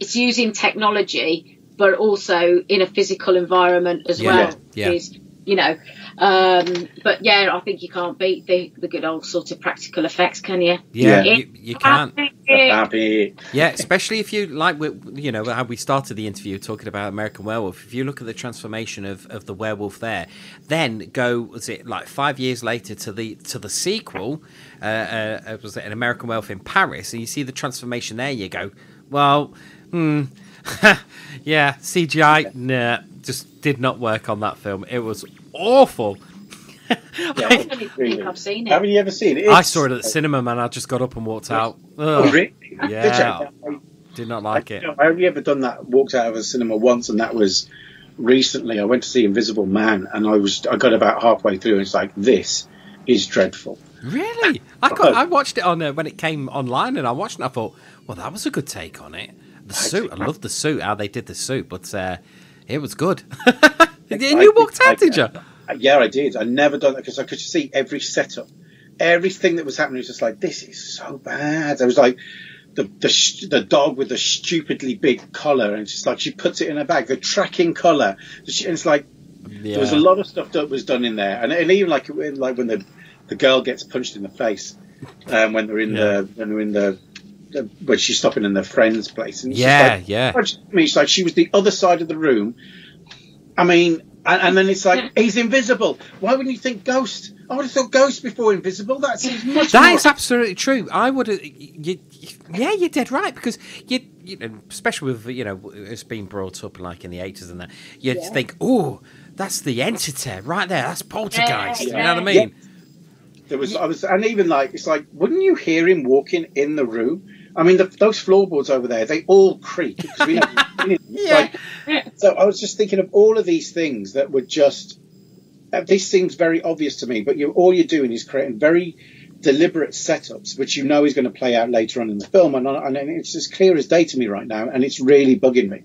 P: it's using technology, but also in a physical environment as
A: Yeah.
P: well.
A: Yeah.
P: Is, you know, um, but yeah, I think you can't beat the, the good old sort of practical effects, can you?
A: Yeah,
O: Yeah.
A: you, you can't.
O: Happy.
A: Yeah, especially if you like, we- you know, how we started the interview talking about American Werewolf. If you look at the transformation of, of the werewolf there, then go was it like five years later to the to the sequel? Uh, uh, was it an American Werewolf in Paris? And you see the transformation there. You go, well, hmm, yeah, CGI, nah, just did not work on that film. It was awful.
P: I don't think I've seen it.
O: Haven't you ever seen it?
A: I saw it at the cinema, man. I just got up and walked out.
O: Oh,
A: Ugh.
O: really?
A: Yeah,
O: Did you?
A: did not like it.
O: I, I only ever done that. Walked out of a cinema once, and that was recently. I went to see Invisible Man, and I was I got about halfway through, and it's like this is dreadful.
A: Really? I got, I watched it on uh, when it came online, and I watched it. and I thought, well, that was a good take on it. The suit, I loved the suit, how they did the suit, but uh, it was good. and you walked out, did you?
O: Uh, Yeah, I did. I never done that because I could see every setup, everything that was happening was just like this is so bad. I was like. The, the the dog with the stupidly big collar and it's just like she puts it in her bag the tracking collar and it's like there was a lot of stuff that was done in there, and, and even like when, like when the the girl gets punched in the face, um, when they're in
A: Yeah.
O: the when they're in the, the when she's stopping in their friend's place, and
A: Yeah,
O: like,
A: yeah.
O: I mean, it's like she was the other side of the room. I mean, and, and then it's like he's invisible. Why wouldn't you think ghost? I would have thought ghost before invisible. That seems much
A: That
O: more.
A: is absolutely true. I would have. You, you- yeah, you're dead right because you you know, especially with you know it's been brought up like in the eighties and that, you
O: Yeah.
A: think, oh, that's the entity right there. That's poltergeist. You know what I
O: Yeah.
A: mean?
O: There was, I was, and even like it's like, wouldn't you hear him walking in the room? I mean, the, those floorboards over there, they all creak. we
A: yeah.
O: so I was just thinking of all of these things that were just. Uh, this seems very obvious to me, but you all you're doing is creating very deliberate setups, which you know is going to play out later on in the film, and, and it's as clear as day to me right now, and it's really bugging me.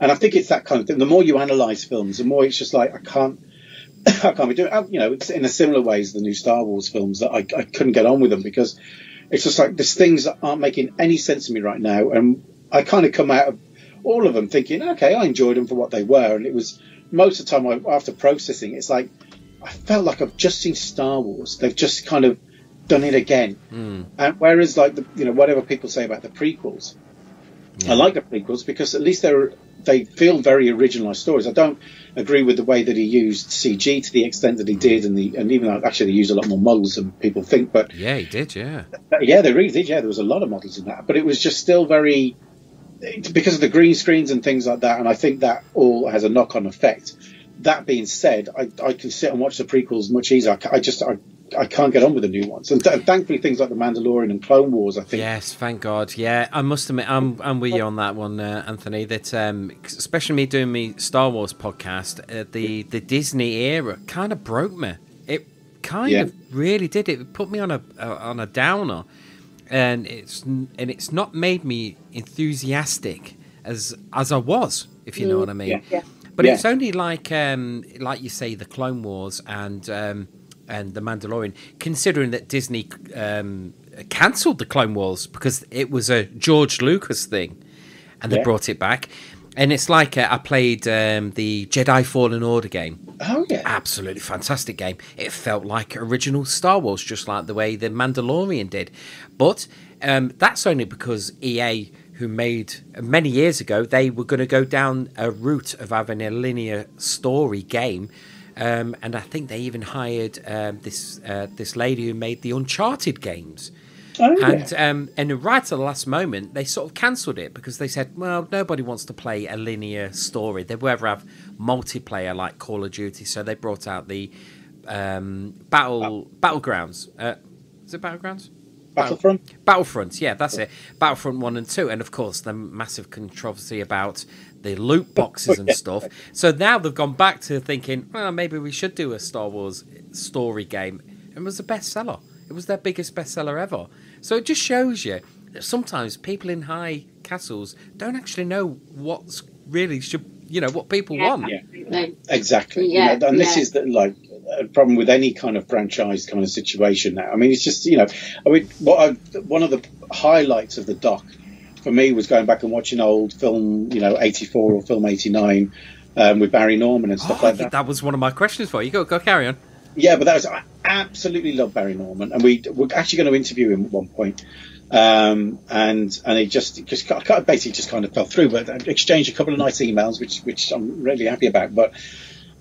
O: And I think it's that kind of thing. The more you analyze films, the more it's just like I can't. I can't be doing. uh, You know, it's in a similar way as the new Star Wars films that I, I couldn't get on with them because it's just like there's things that aren't making any sense to me right now, and I kind of come out of all of them thinking, okay, I enjoyed them for what they were, and it was most of the time I, after processing, it's like I felt like I've just seen Star Wars. They've just kind of done it again,
A: Mm.
O: and whereas like the you know whatever people say about the prequels, I like the prequels because at least they're they feel very originalised stories. I don't agree with the way that he used CG to the extent that he did, and the and even though actually they used a lot more models than people think, but
A: Yeah, he did. Yeah.
O: uh, yeah, they really did. Yeah, there was a lot of models in that, but it was just still very because of the green screens and things like that. And I think that all has a knock-on effect. That being said, I, I can sit and watch the prequels much easier. I, I just I, I can't get on with the new ones, and th- thankfully things like the Mandalorian and Clone Wars, I think.
A: Yes, thank God. Yeah, I must admit, I'm I'm with you on that one, uh, Anthony. That um, especially me doing me Star Wars podcast, uh, the the Disney era kind of broke me. It kind
O: Yeah.
A: of really did. It put me on a uh, on a downer, and it's and it's not made me enthusiastic as as I was, if you know
O: Mm,
A: what I mean.
O: yeah, yeah.
A: But
O: Yeah.
A: it's only like um, like you say, the Clone Wars and um, and the Mandalorian. Considering that Disney um, cancelled the Clone Wars because it was a George Lucas thing, and they
O: Yeah.
A: brought it back. And it's like uh, I played um, the Jedi Fallen Order game.
O: Oh yeah,
A: absolutely fantastic game. It felt like original Star Wars, just like the way the Mandalorian did. But um, that's only because EA, who made many years ago, they were going to go down a route of having a linear story game. Um, and I think they even hired um, this uh, this lady who made the Uncharted games.
O: Oh, yeah.
A: And um, and right at the last moment, they sort of cancelled it because they said, well, nobody wants to play a linear story. They'd rather have multiplayer like Call of Duty. So they brought out the um, battle battlegrounds. Uh, is it battlegrounds?
O: Battlefront.
A: Battlefront, yeah, that's it. Battlefront one and two, and of course the massive controversy about the loot oh, boxes and stuff. So now they've gone back to thinking, well, maybe we should do a Star Wars story game. And it was a bestseller. It was their biggest bestseller ever. So it just shows you that sometimes people in high castles don't actually know what's really should you know what people want. Yeah.
O: Exactly. You
P: Yeah,
O: know, and this
P: yeah.
O: is the like a problem with any kind of franchise kind of situation now. I mean, it's just you know, I mean, what I, one of the highlights of the doc for me was going back and watching old film, you know, eighty four or film eighty nine. Um, with Barry Norman and stuff
A: Oh,
O: like that.
A: that was one of my questions for you. Go, go carry on.
O: Yeah, but that was I absolutely love Barry Norman, and we we're actually going to interview him at one point. Um, and and it just just basically just kind of fell through, but I exchanged a couple of nice emails, which which I'm really happy about. But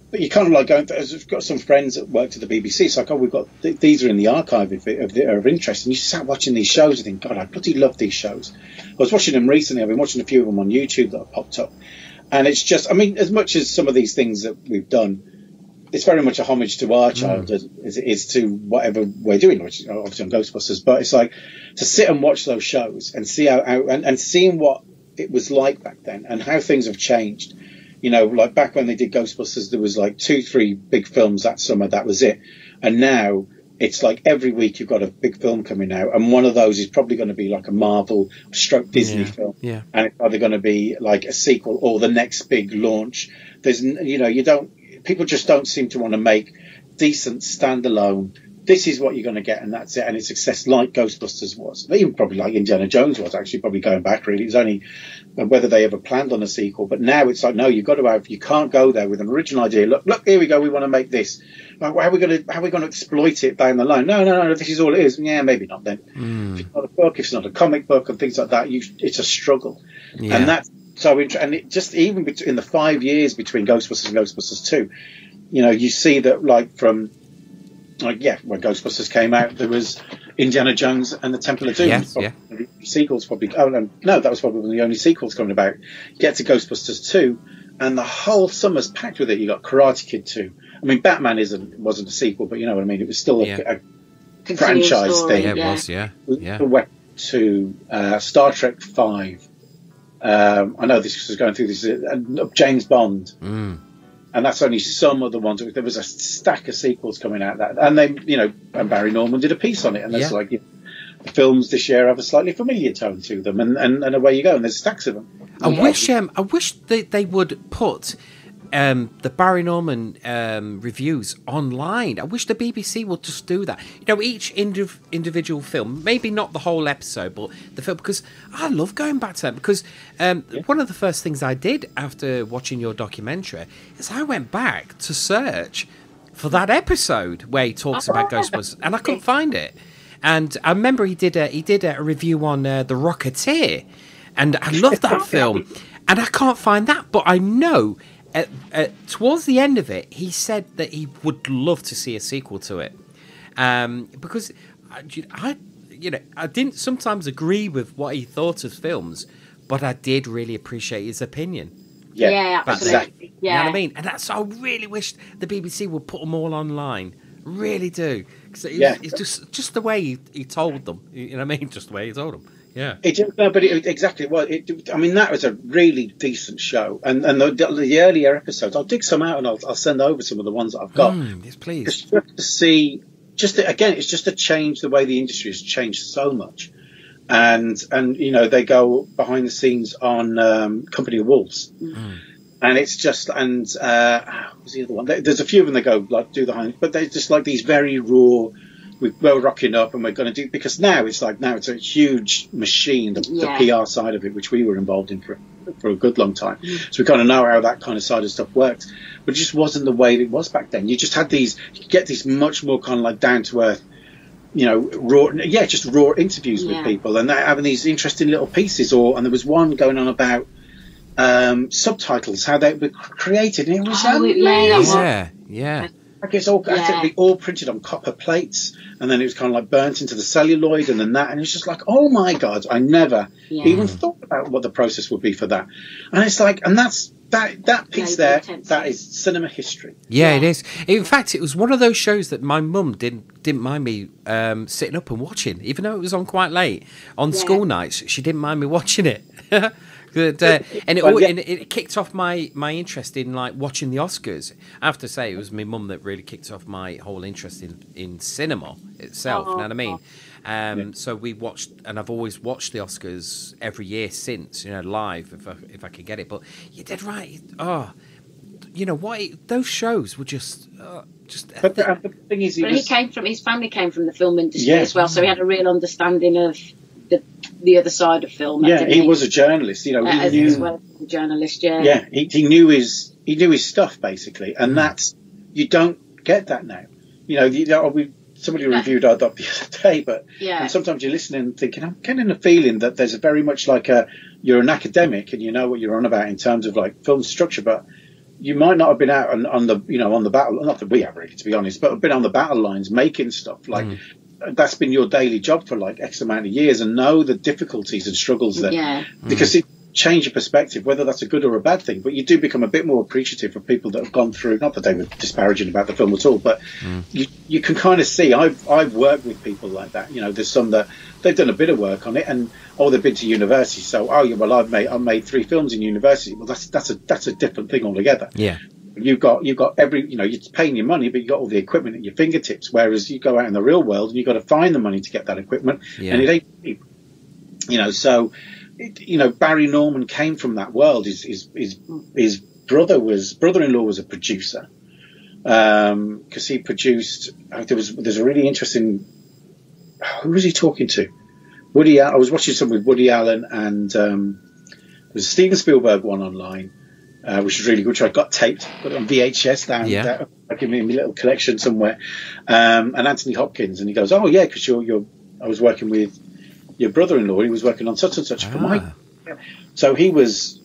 O: but you kind of like going. I've got some friends that worked at the BBC. It's like, oh, we've got th- these are in the archive of, of interest, and you sat watching these shows and think, God, I bloody love these shows. I was watching them recently. I've been watching a few of them on YouTube that have popped up, and it's just, I mean, as much as some of these things that we've done, it's very much a homage to our mm. childhood as it is to whatever we're doing, which obviously on Ghostbusters. But it's like to sit and watch those shows and see how, how and, and seeing what it was like back then and how things have changed. You know, like back when they did Ghostbusters, there was like two, three big films that summer. That was it. And now it's like every week you've got a big film coming out, and one of those is probably going to be like a Marvel stroke Disney
A: Yeah,
O: film
A: yeah.
O: and it's either going to be like a sequel or the next big launch. There's, you know, you don't, people just don't seem to want to make decent standalone. This is what you're going to get, and that's it. And it's success like Ghostbusters was, even probably like Indiana Jones was. Actually, probably going back really, it's only uh, whether they ever planned on a sequel. But now it's like, no, you've got to have. You can't go there with an original idea. Look, look, here we go. We want to make this. Like, how are we going to how are we going to exploit it down the line? No, no, no. This is all it is. Yeah, maybe not then. Hmm. If it's not a book, if it's not a comic book, and things like that, you, it's a struggle.
A: Yeah.
O: And that's so int- and it just even bet- in the five years between Ghostbusters and Ghostbusters two, you know, you see that like from like yeah, when Ghostbusters came out, there was Indiana Jones and the Temple of Doom.
A: Yes,
O: Probably- The sequels probably. Oh no, no, that was probably one of the only sequels coming about. Get to Ghostbusters two, and the whole summer's packed with it. You got Karate Kid two. I mean, Batman isn't wasn't a sequel, but you know what I mean. It was still a,
A: Yeah.
O: a
P: Continuous
O: franchise
P: story,
O: thing.
A: Yeah, it was, yeah. Yeah.
O: The Weapon two, uh, Star Trek five. Um, I know this was going through this. Uh, James Bond
A: Mm.
O: and that's only some of the ones. There was a stack of sequels coming out that, and they, you know, and Barry Norman did a piece on it, and it's
A: Yeah.
O: like you the films this year have a slightly familiar tone to them, and, and, and away you go, and there's stacks of them.
A: I wish um, I wish they, they would put um, the Barry Norman um, reviews online. I wish the BBC would just do that. You know, each indiv- individual film, maybe not the whole episode, but the film, because I love going back to that. Because um, one of the first things I did after watching your documentary is I went back to search for that episode where he talks about Ghostbusters, and I couldn't find it. And I remember he did a he did a review on uh, the Rocketeer, and I love that film. And I can't find that, but I know at, at, towards the end of it, he said that he would love to see a sequel to it, um, because I, I, you know, I didn't sometimes agree with what he thought of films, but I did really appreciate his opinion.
P: Yeah, Yeah,
A: That's
P: absolutely.
A: it. You know what I mean? And that's I really wish the BBC would put them all online. Really do. 'Cause it's,
O: Yeah.
A: it's just just the way he, he told them. You know what I mean? Just the way he told them. Yeah.
O: It no, but it, exactly. Well, it, I mean, that was a really decent show, and and the, the earlier episodes, I'll dig some out and I'll, I'll send over some of the ones that I've got.
A: Mm, yes, please.
O: Just to see, just to, again, it's just to change the way the industry has changed so much, and and you know they go behind the scenes on um, Company of Wolves. And it's just, and uh, what was the other one? There's a few of them that go like do the hind, but they're just like these very raw. We- We're rocking up, and we're going to do because now it's like now it's a huge machine, the,
P: Yeah.
O: the PR side of it, which we were involved in for for a good long time. So we kind of know how that kind of side of stuff works, but it just wasn't the way it was back then. You just had these, you could get these much more kind of like down to earth, you know, raw, yeah, just raw interviews
P: Yeah.
O: with people, and they're having these interesting little pieces. Or and there was one going on about um, subtitles, how they were created, and it was
P: Oh, yeah, that was-
A: Yeah. Yeah.
O: Like it's all
P: Yeah.
O: had all printed on copper plates, and then it was kind of like burnt into the celluloid, and then that, and it's just like, oh my god, I never
P: Yeah.
O: even thought about what the process would be for that, and it's like, and that's that that piece there,
P: intense.
O: that is cinema history.
A: Yeah, it is. In fact, it was one of those shows that my mum didn't didn't mind me um, sitting up and watching, even though it was on quite late on
P: Yeah.
A: school nights. She didn't mind me watching it. But, uh, and it,
O: Well, yeah.
A: and it kicked off my, my interest in like watching the Oscars. I have to say, it was my mum that really kicked off my whole interest in, in cinema itself. You know what I mean? Um, So we watched, and I've always watched the Oscars every year since, you know, live if I, if I could get it. But you did right. Oh, you know what? It- Those shows were just, uh, just.
O: But the, the thing is, he
P: But he came from his family came from the film industry
O: Yeah.
P: as well, so he had a real understanding of the the other side of film.
O: yeah,
P: didn't
O: he was a journalist, you know,
P: Uh,
O: he
P: as,
O: knew,
P: as well as a journalist. Yeah.
O: yeah, he, he knew his he knew his stuff basically, and mm. that's you don't get that now. You know, you know we somebody reviewed our doc the other day, but
P: Yeah.
O: and sometimes you're listening and thinking, I'm getting a feeling that there's a very much like a you're an academic and you know what you're on about in terms of like film structure, but you might not have been out on, on the you know on the battle not that we have really to be honest, but have been on the battle lines making stuff like. Mm. That's been your daily job for like X amount of years, and know the difficulties and struggles that
P: Yeah.
O: because it change your perspective, whether that's a good or a bad thing. But you do become a bit more appreciative of people that have gone through. Not that they were disparaging about the film at all, but mm. you you can kind of see. I've I've worked with people like that. You know, there's some that they've done a bit of work on it, and oh, they've been to university. So oh, yeah, well, I've made I've made three films in university. Well, that's that's a that's a different thing altogether.
A: Yeah.
O: You've got you've got every you know you're paying your money, but you've got all the equipment at your fingertips. Whereas you go out in the real world and you've got to find the money to get that equipment,
A: Yeah.
O: and it ain't cheap. You know, so it, you know Barry Norman came from that world. His his his, his brother was brother-in-law was a producer because he produced. uh, There was there's a really interesting. Who was he talking to? Woody. I was watching some with Woody Allen and um, there's a Steven Spielberg one online, uh, which is really good. Which I got taped, got it on VHS down.
A: Yeah.
O: down like in my little collection somewhere. Um, and Anthony Hopkins, and he goes, "Oh yeah, because you're you're." I was working with your brother-in-law. He was working on such and such for my. So he was,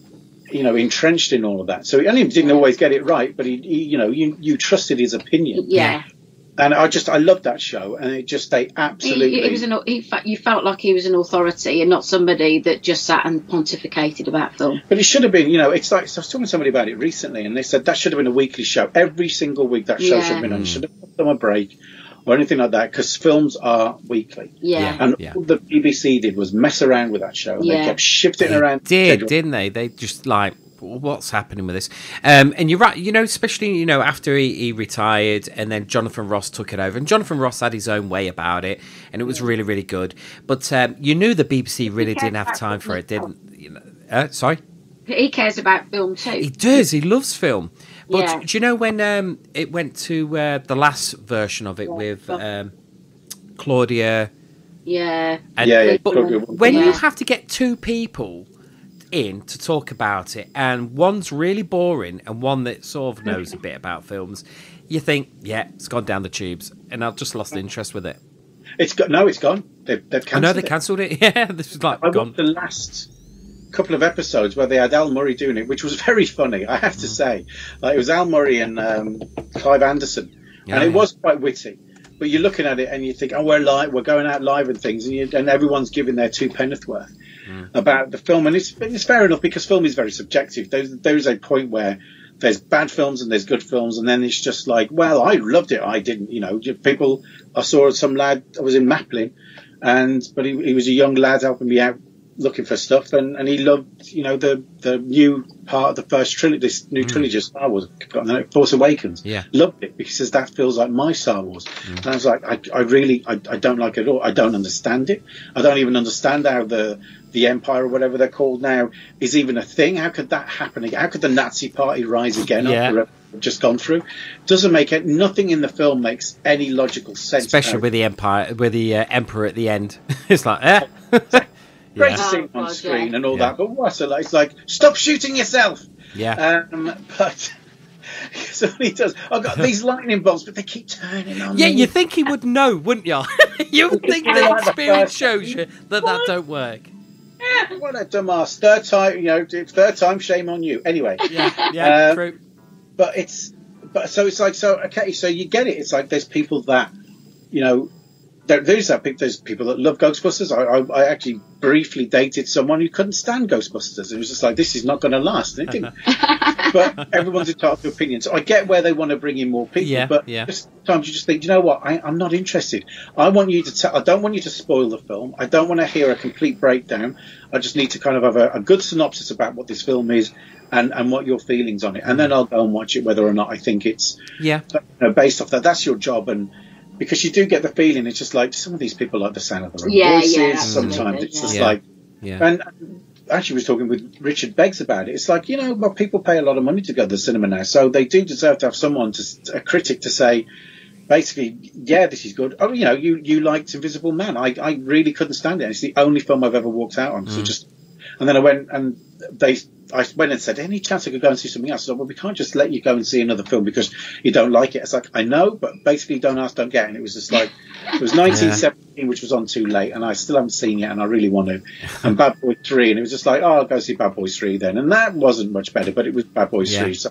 O: you know, entrenched in all of that. So and he didn't always get it right, but he, he you know, you you trusted his opinion.
P: Yeah.
O: And I just I loved that show, and it just they absolutely.
P: He, he was an, he, you felt like he was an authority and not somebody that just sat and pontificated about film.
O: But it should have been, you know, it's like I was talking to somebody about it recently, and they said that should have been a weekly show. Every single week that show
P: Yeah.
O: should have been on. You should have put them a break or anything like that because films are weekly.
P: Yeah.
O: And
A: Yeah.
O: all the BBC did was mess around with that show. And
P: Yeah.
O: They kept shifting
A: They
O: around.
A: did,
O: schedule.
A: didn't they? They just like, what's happening with this? Um, and you're right, you know, especially you know after he, he retired, and then Jonathan Ross took it over, and Jonathan Ross had his own way about it, and it was really, really good. But um, you knew the BBC really didn't have time for it, didn't? You know, uh, sorry.
P: He cares about film too.
A: He does. He loves film. But
P: Yeah.
A: do you know when um, it went to uh, the last version of it with um, Claudia?
P: Yeah.
A: And,
O: Yeah, yeah,
A: But
O: Claudia.
A: when you have to get two people in to talk about it, and one's really boring and one that sort of knows a bit about films, you think, yeah, it's gone down the tubes, and I've just lost interest with it.
O: It's got no, it's gone. They've, they've
A: I
O: cancelled
A: know they
O: it.
A: cancelled it. Yeah, this is like
O: I
A: gone.
O: the last couple of episodes where they had Al Murray doing it, which was very funny. I have to
A: Mm.
O: say, like it was Al Murray and um, Clive Anderson,
A: Yeah,
O: and it
A: yeah.
O: was quite witty. But you're looking at it and you think, oh, we're live, we're going out live and things, and, you, and everyone's giving their two penneth worth
A: Mm.
O: about the film, and it's it's fair enough because film is very subjective. There's there is a point where there's bad films and there's good films, and then it's just like, well, I loved it, I didn't, you know. People, I saw some lad, I was in Maplin, and but he, he was a young lad helping me out looking for stuff, and, and he loved, you know, the the new part of the first trilogy, this new trilogy of Star Wars, I've forgotten the name, Force Awakens.
A: Yeah.
O: loved it because that feels like my Star Wars. And I was like, I, I really, I, I don't like it at all. I don't understand it. I don't even understand how the the Empire or whatever they're called now is even a thing. How could that happen? again? How could the Nazi Party rise again
A: Yeah.
O: after we've just gone through? Doesn't make it. Nothing in the film makes any logical sense.
A: Especially with the Empire, with the uh, Emperor at the end. it's like, eh.
O: great
A: Yeah.
O: to see him
P: Oh,
O: on
P: God,
O: screen
P: yeah.
O: and all
A: Yeah.
O: that, but what a it's like stop shooting yourself.
A: Yeah.
O: Um, but so he does. I've got these lightning bolts, but they keep turning on.
A: Yeah,
O: me.
A: you think he would know, wouldn't you? you think the experience shows you that that don't work.
O: What a dumbass! Third time, you know, third time, shame on you. Anyway,
A: Yeah, yeah,
O: Um,
A: true.
O: but it's but so it's like so okay so you get it it's like there's people that you know there, there's that there's people that love ghostbusters. I, I, I actually briefly dated someone who couldn't stand ghostbusters. It was just like this is not going to last. And it didn't. But everyone's entitled to opinions. So i get where they want to bring in more people
A: Yeah,
O: but
A: yeah.
O: sometimes you just think you know what? I, i'm not interested. I want you to tell i don't want you to spoil the film. I don't want to hear a complete breakdown. I just need to kind of have a, a good synopsis about what this film is and, and what your feelings on it and then mm. i'll go and watch it whether or not i think it's
A: Yeah.
O: you know, based off that. That's your job, and because you do get the feeling, it's just like some of these people like the sound of their own
P: Yeah,
O: voices.
P: yeah,
O: Sometimes it's just
A: yeah.
O: like,
A: Yeah.
O: and actually was talking with Richard Beggs about it. It's like you know, well, people pay a lot of money to go to the cinema now, so they do deserve to have someone to a critic to say. Basically, yeah, this is good. Oh, you know, you you liked Invisible Man. I, I really couldn't stand it. It's the only film I've ever walked out on. So mm. just, and then I went and they, I went and said, any chance I could go and see something else? I said, well, we can't just let you go and see another film because you don't like it. It's like, I know, but basically don't ask, don't get. And it was just like, it was 1917, which was on too late and I still haven't seen it and I really want to. And Bad Boys 3, and it was just like, oh, I'll go see Bad Boys 3 then. And that wasn't much better, but it was Bad Boys
A: Yeah.
O: 3. So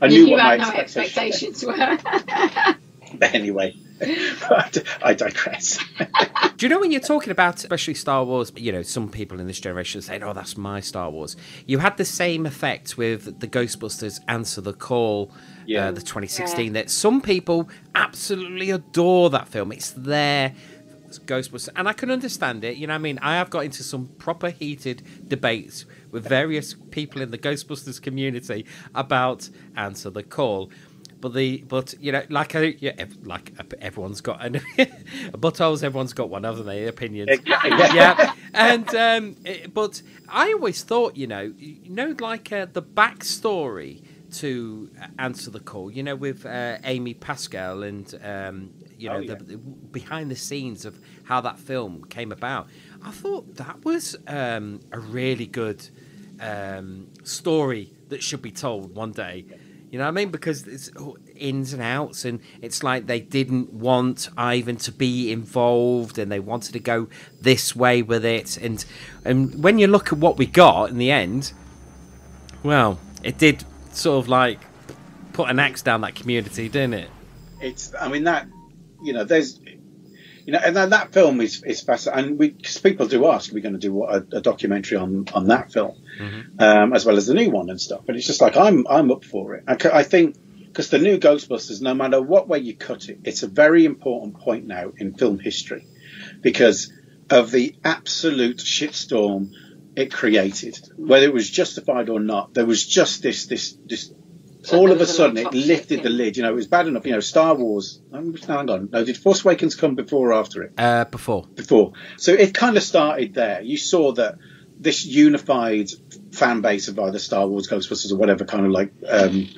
O: I
P: you
O: knew what my
P: no
O: expectations
P: expectations were.
O: But anyway, but I digress.
A: Do you know when you're talking about, especially Star Wars, you know, some people in this generation saying, oh, that's my Star Wars. You had the same effect with the Ghostbusters Answer the Call,
O: Yeah.
A: uh, the 2016, that some people absolutely adore that film. It's their Ghostbusters. And I can understand it. You know what I mean? I have got into some proper heated debates with various people in the Ghostbusters community about Answer the Call. But the but you know like I, yeah, like everyone's got an buttholes everyone's got one haven't they? Opinions.
O: Exactly,
A: yeah,
O: yeah.
A: and um it- but I always thought you know you know like uh, the backstory to answer the call you know with uh, Amy Pascal and um you know
O: Oh, yeah.
A: the, the behind the scenes of how that film came about I thought that was um a really good um story that should be told one day you know what I mean? Because it's ins and outs, and it's like they didn't want Ivan to be involved, and they wanted to go this way with it. And and when you look at what we got in the end, well, it did sort of like put an axe down that community, didn't it?
O: it's I mean that you know, there's, you know, and then that film is is fascinating. And cause people do ask, are we're going to do a, a documentary on on that film, um, as well as the new one and stuff. And it's just like I'm I'm up for it. I think because the new Ghostbusters, no matter what way you cut it, it's a very important point now in film history because of the absolute shitstorm it created, whether it was justified or not. There was just this this this.
P: So
O: all of a sudden, it
P: of toxic,
O: lifted the lid. You know, it was bad enough. You know, Star Wars. um, Hang on, no, did Force Awakens come before or after it?
A: Uh, before.
O: before. So it kind of started there. You saw that this unified fan base of either Star Wars, Ghostbusters, or whatever kind of like, um,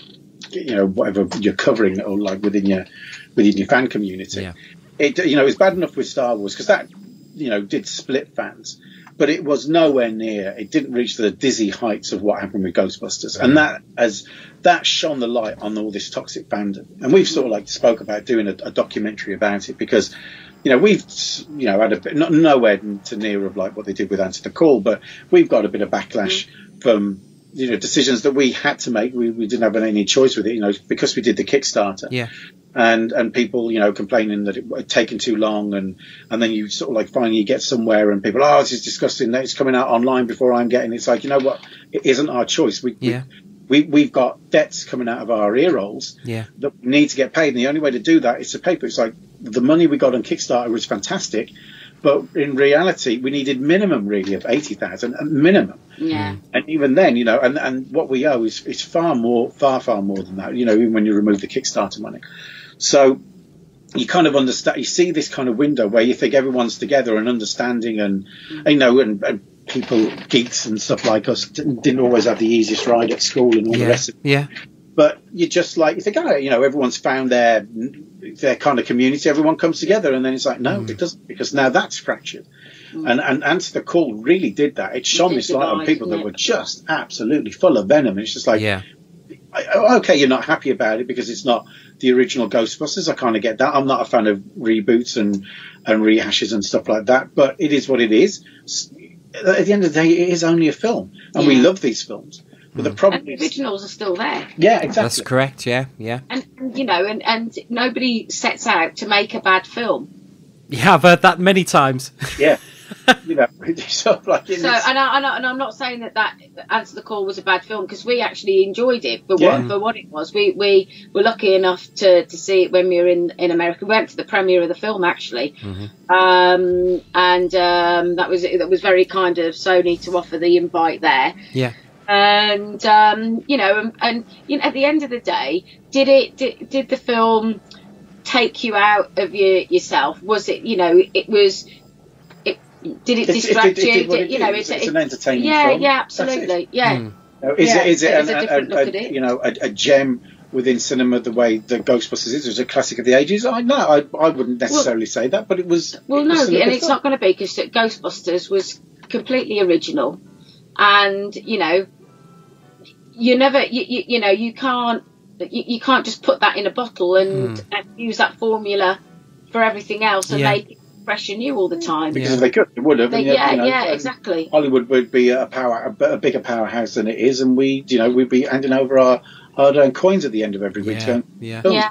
O: you know, whatever you're covering or like within your within your fan community.
A: Yeah.
O: It you know it was bad enough with Star Wars because that you know did split fans, but it was nowhere near. It didn't reach the dizzy heights of what happened with Ghostbusters, and that as that shone the light on all this toxic fandom. And we've sort of like spoke about doing a, a documentary about it because you know, we've, you know, had a bit, not nowhere to near of like what they did with Answer the Call, but we've got a bit of backlash mm. from, you know, decisions that we had to make. We, we didn't have any choice with it, you know, because we did the Kickstarter.
A: Yeah.
O: And, and people, you know, complaining that it had taken too long and, and then you sort of like finally get somewhere and people, oh, this is disgusting. That it's coming out online before I'm getting it. It's like, you know what? It isn't our choice. We,
A: Yeah.
O: we, we've got debts coming out of our ear rolls
A: Yeah.
O: that need to get paid. And the only way to do that is to pay for it. It's like the money we got on Kickstarter was fantastic, but in reality, we needed minimum really of 80,000 a minimum.
P: Yeah. Mm.
O: And even then, you know, and, and what we owe is, is far more, far, far more than that, you know, even when you remove the Kickstarter money. So you kind of understand, you see this kind of window where you think everyone's together and understanding and, mm. you know, and, and people, geeks and stuff like us didn't, didn't always have the easiest ride at school and all the rest of it
A: Yeah.
O: but you just like you think, oh, you know, everyone's found their their kind of community. Everyone comes together, and then it's like, no, mm. it doesn't, because now that's fractured. Mm. And and answer the call really did that. It shone
P: did
O: this light on
P: divide,
O: people that were just absolutely full of venom. It's just like,
A: Yeah.
O: I- okay, you're not happy about it because it's not the original Ghostbusters. I kind of get that. I'm not a fan of reboots and and rehashes and stuff like that. But it is what it is. At the end of the day, it is only a film, and we love these films. But the problem
P: And the
O: is,
P: originals are still there.
O: yeah, exactly.
A: That's correct. Yeah. Yeah.
P: And, and you know, and, and nobody sets out to make a bad film.
A: Yeah. I've heard that many times.
O: yeah. you know, sort of like in
P: So,
O: this-
P: and, I, and, I, and I'm not saying that that Answer the Call was a bad film because we actually enjoyed it for
O: Yeah.
P: what for what it was. We we were lucky enough to, to see it when we were in, in America. We went to the premiere of the film actually, um, and um, that was that was very kind of Sony to offer the invite there.
A: Yeah.
P: And um, you know, and, and you know, at the end of the day, did it did, did the film take you out of your yourself? Was it you know it was it did it
O: It- it
P: distract
O: did- it
P: you?
O: did what
P: Did- you know,
O: did.
P: it's,
O: It's an entertainment
P: Yeah,
O: film.
P: yeah,
O: That's it.
P: absolutely, yeah.
O: You know, is
P: Yeah,
O: it is it,
P: it's
O: an,
P: a
O: a, a-
P: it.
O: you know a, a gem within cinema the way the Ghostbusters is? It was a classic of the ages. I no, I, I wouldn't necessarily say that, but it was.
P: Well,
O: it
P: no,
O: was
P: and
O: good
P: it's
O: film.
P: not going to be because Ghostbusters was completely original, and you know, you never, you, you, you know, you can't, you, you can't just put that in a bottle and,
O: Hmm.
P: and use that formula for everything else and
O: Yeah.
P: make it fresh and new all the time.
O: Because if they could, they would have.
P: They- yeah,
O: you know,
P: yeah,
O: um,
P: exactly.
O: Hollywood would be a power, a, a bigger powerhouse than it is, and we, you know, we'd be handing over our hard-earned coins at the end of every week.
A: Yeah,
O: going,
A: yeah.
P: Yeah.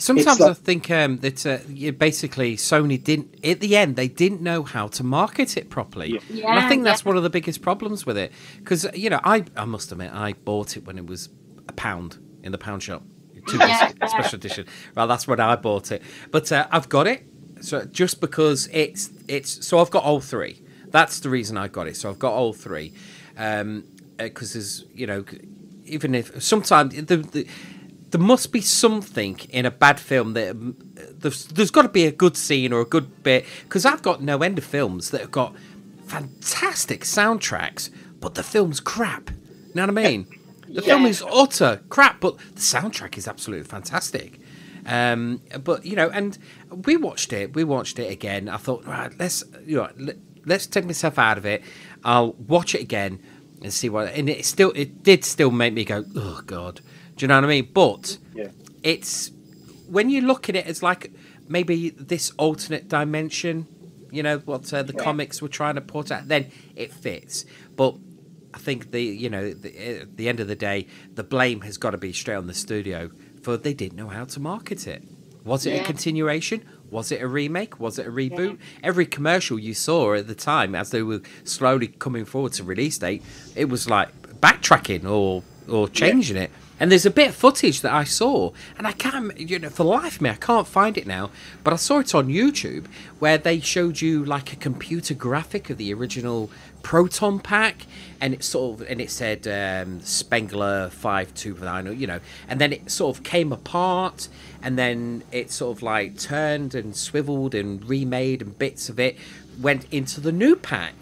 A: Sometimes
O: like-
A: I think um, that uh, basically Sony didn't. At the end, they didn't know how to market it properly, and I think that's
P: yeah.
A: one of the biggest problems with it. Because you know, I I must admit, I bought it when it was a pound in the pound shop, two
P: Yeah,
A: special edition. Well, that's when I bought it, but uh, I've got it. So just because it's it's so I've got all three. That's the reason I got it. So I've got all three, because there's you know, even if sometimes the, the there must be something in a bad film that um, there's, there's got to be a good scene or a good bit because I've got no end of films that have got fantastic soundtracks, but the film's crap. You know what I mean? The film is utter crap, but the soundtrack is absolutely fantastic. Um, but you know, and we watched it. We watched it again. I thought, right, let's you know, let, let's take myself out of it. I'll watch it again and see what. And it still, it did still make me go, oh god. Do you know what I mean? But
O: Yeah.
A: it's when you look at it as like maybe this alternate dimension. You know what uh, the comics were trying to put out. Then it fits, but. I think the you know the, at the end of the day, the blame has got to be straight on the studio for they didn't know how to market it. Was it a continuation? Was it a remake? Was it a reboot? Every commercial you saw at the time, as they were slowly coming forward to release date, it was like backtracking or or changing it. And there's a bit of footage that I saw, and I can't, you know, for the life of me, I can't find it now. But I saw it on YouTube where they showed you like a computer graphic of the original Proton pack, and it sort of, and it said um, Spengler five two nine, you know, and then it sort of came apart, and then it sort of like turned and swiveled and remade, and bits of it went into the new pack,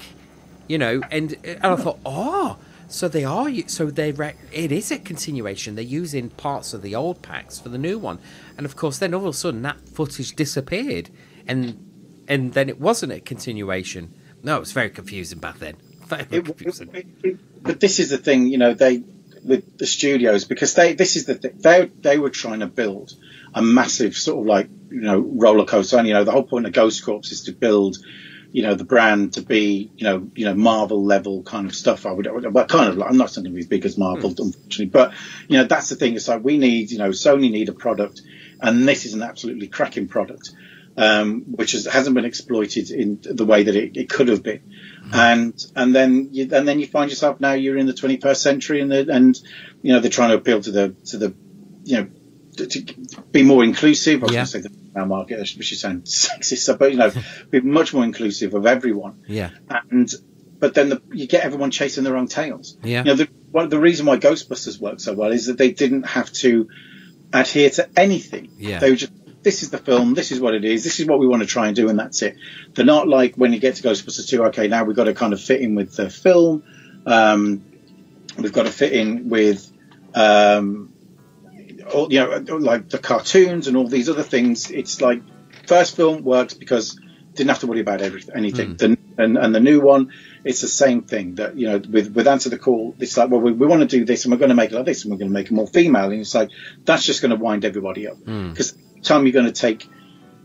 A: you know, and and I thought, oh so they are. So they. It is a continuation. They're using parts of the old packs for the new one, and of course, then all of a sudden that footage disappeared, and and then it wasn't a continuation. No, it was very confusing back then. Very
O: it, confusing. It, it, but this is the thing, you know, they with the studios because they. This is the thing. They they were trying to build a massive sort of like you know roller coaster. And you know, the whole point of Ghost Corps is to build you know the brand to be you know you know Marvel level kind of stuff. I would, well, kind of. I'm not going to be as big as Marvel, mm. unfortunately, but you know that's the thing. It's like we need you know Sony need a product, and this is an absolutely cracking product, um, which has, hasn't been exploited in the way that it, it could have been. Mm. And and then you, and then you find yourself now you're in the 21st century and the, and you know they're trying to appeal to the to the you know to, to be more inclusive. I was yeah. going to say the female market, which is sound sexist, but you know, be much more inclusive of everyone.
A: Yeah.
O: And but then the, you get everyone chasing their own tails.
A: Yeah.
O: You know, the, one, the reason why Ghostbusters worked so well is that they didn't have to adhere to anything.
A: Yeah.
O: They were just this is the film, this is what it is, this is what we want to try and do, and that's it. They're not like when you get to Ghostbusters 2, okay, now we've got to kind of fit in with the film, um, we've got to fit in with um, all, you know, like the cartoons and all these other things. It's like first film works because didn't have to worry about everything, anything. Mm. The, and, and the new one, it's the same thing that, you know, with, with Answer the Call, it's like, well, we, we want to do this and we're going to make it like this and we're going to make it more female. And it's like, that's just going to wind everybody up. Because
A: mm.
O: time you're going to take,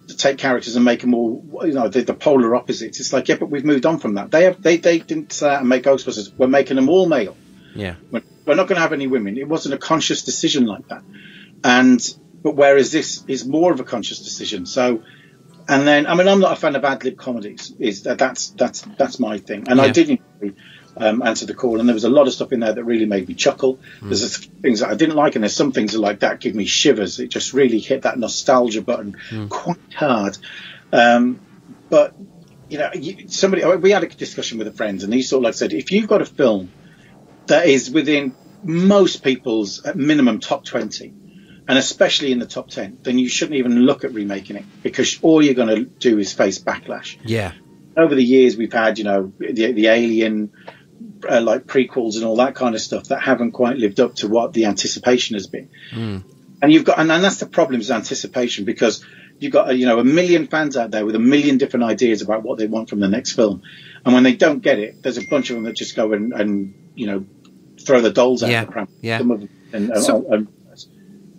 O: to take characters and make them all, you know, the, the, polar opposites. It's like, yeah, but we've moved on from that. They have, they, they didn't say that and make Ghostbusters. We're making them all male.
A: Yeah.
O: We're, we're not going to have any women. It wasn't a conscious decision like that. And but whereas this is more of a conscious decision. So, and then I mean I'm not a fan of ad lib comedies. Is that that's that's that's my thing. And yeah. I did enjoy, um, answer the call, and there was a lot of stuff in there that really made me chuckle. Mm. There's things that I didn't like, and there's some things that like that give me shivers. It just really hit that nostalgia button mm. quite hard. Um, but you know, somebody we had a discussion with a friend, and he sort of like said, if you've got a film that is within most people's minimum top twenty and especially in the top 10, then you shouldn't even look at remaking it because all you're going to do is face backlash.
A: Yeah.
O: Over the years, we've had, you know, the, the Alien, uh, like prequels and all that kind of stuff that haven't quite lived up to what the anticipation has been.
A: Mm.
O: And you've got, and, and that's the problem is anticipation because you've got, you know, a million fans out there with a million different ideas about what they want from the next film. And when they don't get it, there's a bunch of them that just go and, and you know, throw the dolls out
A: yeah.
O: the pram.
A: Yeah.
O: Some of them, and,
A: so,
O: and,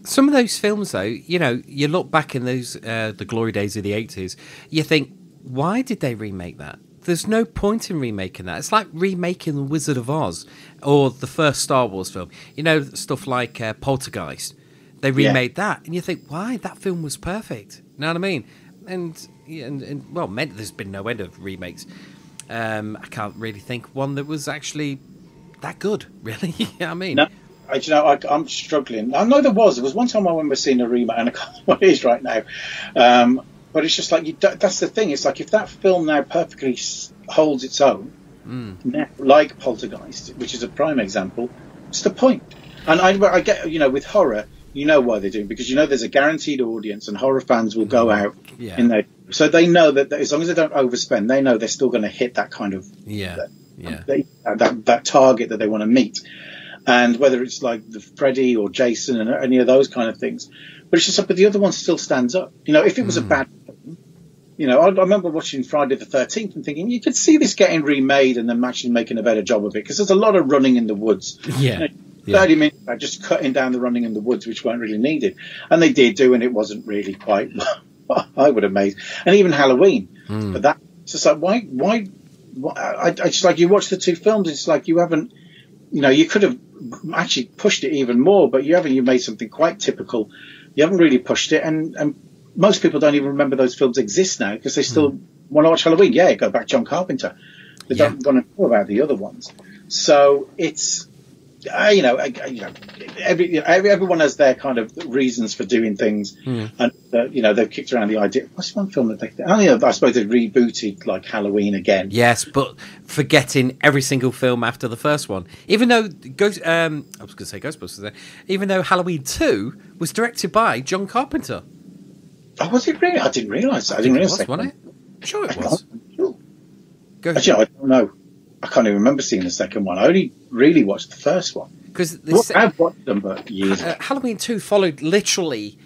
A: some of those films, though, you know, you look back in those uh, the glory days of the eighties, you think, why did they remake that? There's no point in remaking that. It's like remaking The Wizard of Oz or the first Star Wars film. You know, stuff like uh, Poltergeist. They remade yeah. that, and you think, why? That film was perfect. You know what I mean? And and, and well, meant there's been no end of remakes. Um, I can't really think one that was actually that good. Really, you know what I mean?
O: No. I, you know, I, am struggling. I know there was. There was one time I remember seeing a remake, and I can't remember what it is right now. Um, but it's just like you, that's the thing. It's like if that film now perfectly holds its own,
A: mm.
O: like Poltergeist, which is a prime example, what's the point? And I, I get, you know, with horror, you know why they're doing it, because you know there's a guaranteed audience, and horror fans will go out
A: yeah.
O: in there. So they know that as long as they don't overspend, they know they're still going to hit that kind of
A: yeah,
O: that,
A: yeah,
O: that, that, that target that they want to meet and whether it's like the Freddy or Jason and any of those kind of things. But it's just like, but the other one still stands up. You know, if it was mm. a hmm. bad, you know, I, I, remember watching Friday the Thirteenth and thinking you could see this getting remade and them actually making a better job of it because there's a lot of running in the woods.
A: Yeah.
O: You know, yeah. 30 minutes about just cutting down the running in the woods, which weren't really needed. And they did do, and it wasn't really quite what I would have made. And even Halloween.
A: Mm.
O: But that, it's just like, why, why, why I, I just like, you watch the two films, it's like you haven't, you know, you could have actually pushed it even more, but you haven't. You made something quite typical. You haven't really pushed it, and and most people don't even remember those films exist now because they still hmm. want to watch Halloween. Yeah, go back John Carpenter. They don't want to know about the other ones. So it's uh, you know, I, you know, every, every everyone has their kind of reasons for doing things,
A: Hmm.
O: and uh, you know they've kicked around the idea. What's one film that they? Oh, yeah, I suppose they rebooted like Halloween again.
A: Yes, but forgetting every single film after the first one. Even though Ghost, um, I was going to say Ghostbusters there. Even though Halloween Two was directed by John Carpenter.
O: Oh, was it really? I didn't realise. that. I,
A: I
O: didn't realise.
A: was,
O: that.
A: wasn't it? Sure, it was. Go
O: Actually, I don't know. I can't even remember seeing the second one. I only really watched the first one.
A: Because
O: I've watched them, but years.
A: Uh, Halloween 2 followed literally.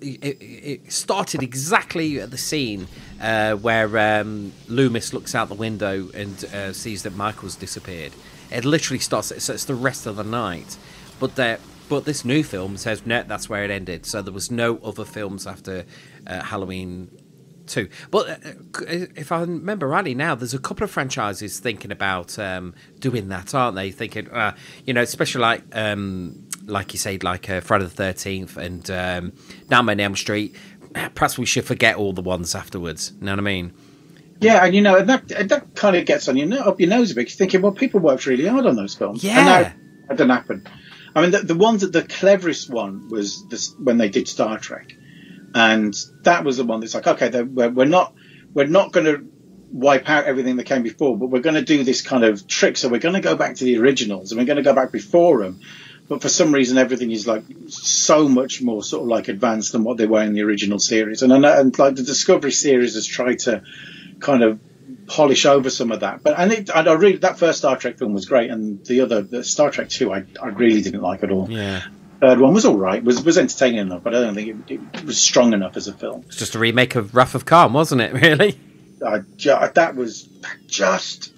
A: It, it started exactly at the scene uh, where um, Loomis looks out the window and uh, sees that Michael's disappeared. It literally starts. So it's the rest of the night, but there. But this new film says no, that's where it ended. So there was no other films after uh, Halloween two. But uh, if I remember rightly now, there's a couple of franchises thinking about um, doing that, aren't they? Thinking, uh, you know, especially like um, like you said, like uh, Friday the Thirteenth and um, Nightmare on Elm Street. Perhaps we should forget all the ones afterwards. You know what I mean?
O: Yeah, and you know, and that and that kind of gets on your up your nose a bit. You're thinking, well, people worked really hard on those films.
A: Yeah.
O: and now that didn't happen. I mean, the, the ones that the cleverest one was this, when they did Star Trek, and that was the one that's like, okay, we're, we're not we're not going to wipe out everything that came before, but we're going to do this kind of trick. So we're going to go back to the originals, and we're going to go back before them. But for some reason, everything is like so much more sort of like advanced than what they were in the original series. And and like the Discovery series has tried to kind of polish over some of that. But and, it, and I really that first Star Trek film was great, and the other the Star Trek two I, I really didn't like at all.
A: Yeah.
O: Third one was all right, was was entertaining enough, but I don't think it, it was strong enough as a film.
A: It's just a remake of Wrath of Khan, wasn't it? Really?
O: I ju- that was just.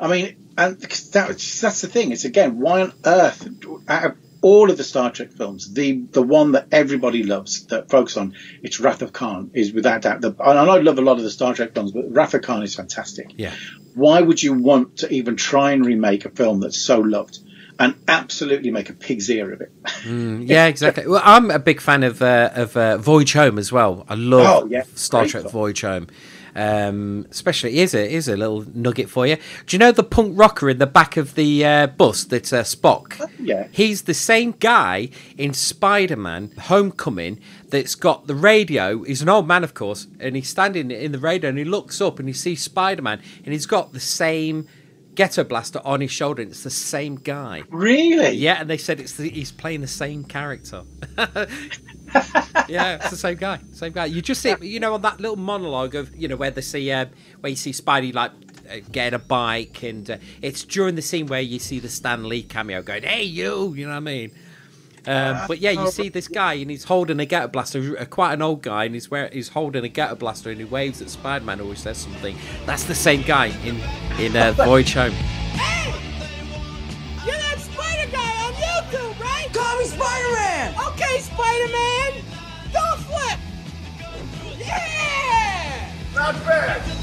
O: I mean, and that was- that's the thing. It's again, why on earth, out of all of the Star Trek films, the the one that everybody loves, that focus on, it's Wrath of Khan, is without doubt. The, and I love a lot of the Star Trek films, but Wrath of Khan is fantastic.
A: Yeah.
O: Why would you want to even try and remake a film that's so loved and absolutely make a pig's ear of it?
A: Mm, yeah, exactly. Well, I'm a big fan of uh, of uh, Voyage Home as well. I love
O: Oh, yeah,
A: Star
O: great
A: Trek. Voyage Home. Um, especially, here's a here's a little nugget for you. Do you know the punk rocker in the back of the uh, bus that's uh, Spock?
O: yeah.
A: He's the same guy in Spider Man Homecoming that's got the radio. He's an old man, of course, and he's standing in the radio and he looks up and he sees Spider Man and he's got the same ghetto blaster on his shoulder. And it's the same guy.
O: Really?
A: Yeah, and they said it's the, he's playing the same character. yeah, it's the same guy, same guy. You just see, you know, on that little monologue of, you know, where they see, uh, where you see Spidey like uh, getting a bike, and uh, it's during the scene where you see the Stan Lee cameo going, "Hey, you," you know what I mean? Um, but yeah, you see this guy, and he's holding a ghetto blaster, uh, quite an old guy, and he's wear, he's holding a ghetto blaster, and he waves at Spider Man, always says something. That's the same guy in in uh, Voyage Home.
F: You're that Spider guy on YouTube, right? Call me Spider-Man! Okay, Spider-Man! Don't flip! Yeah! Not bad!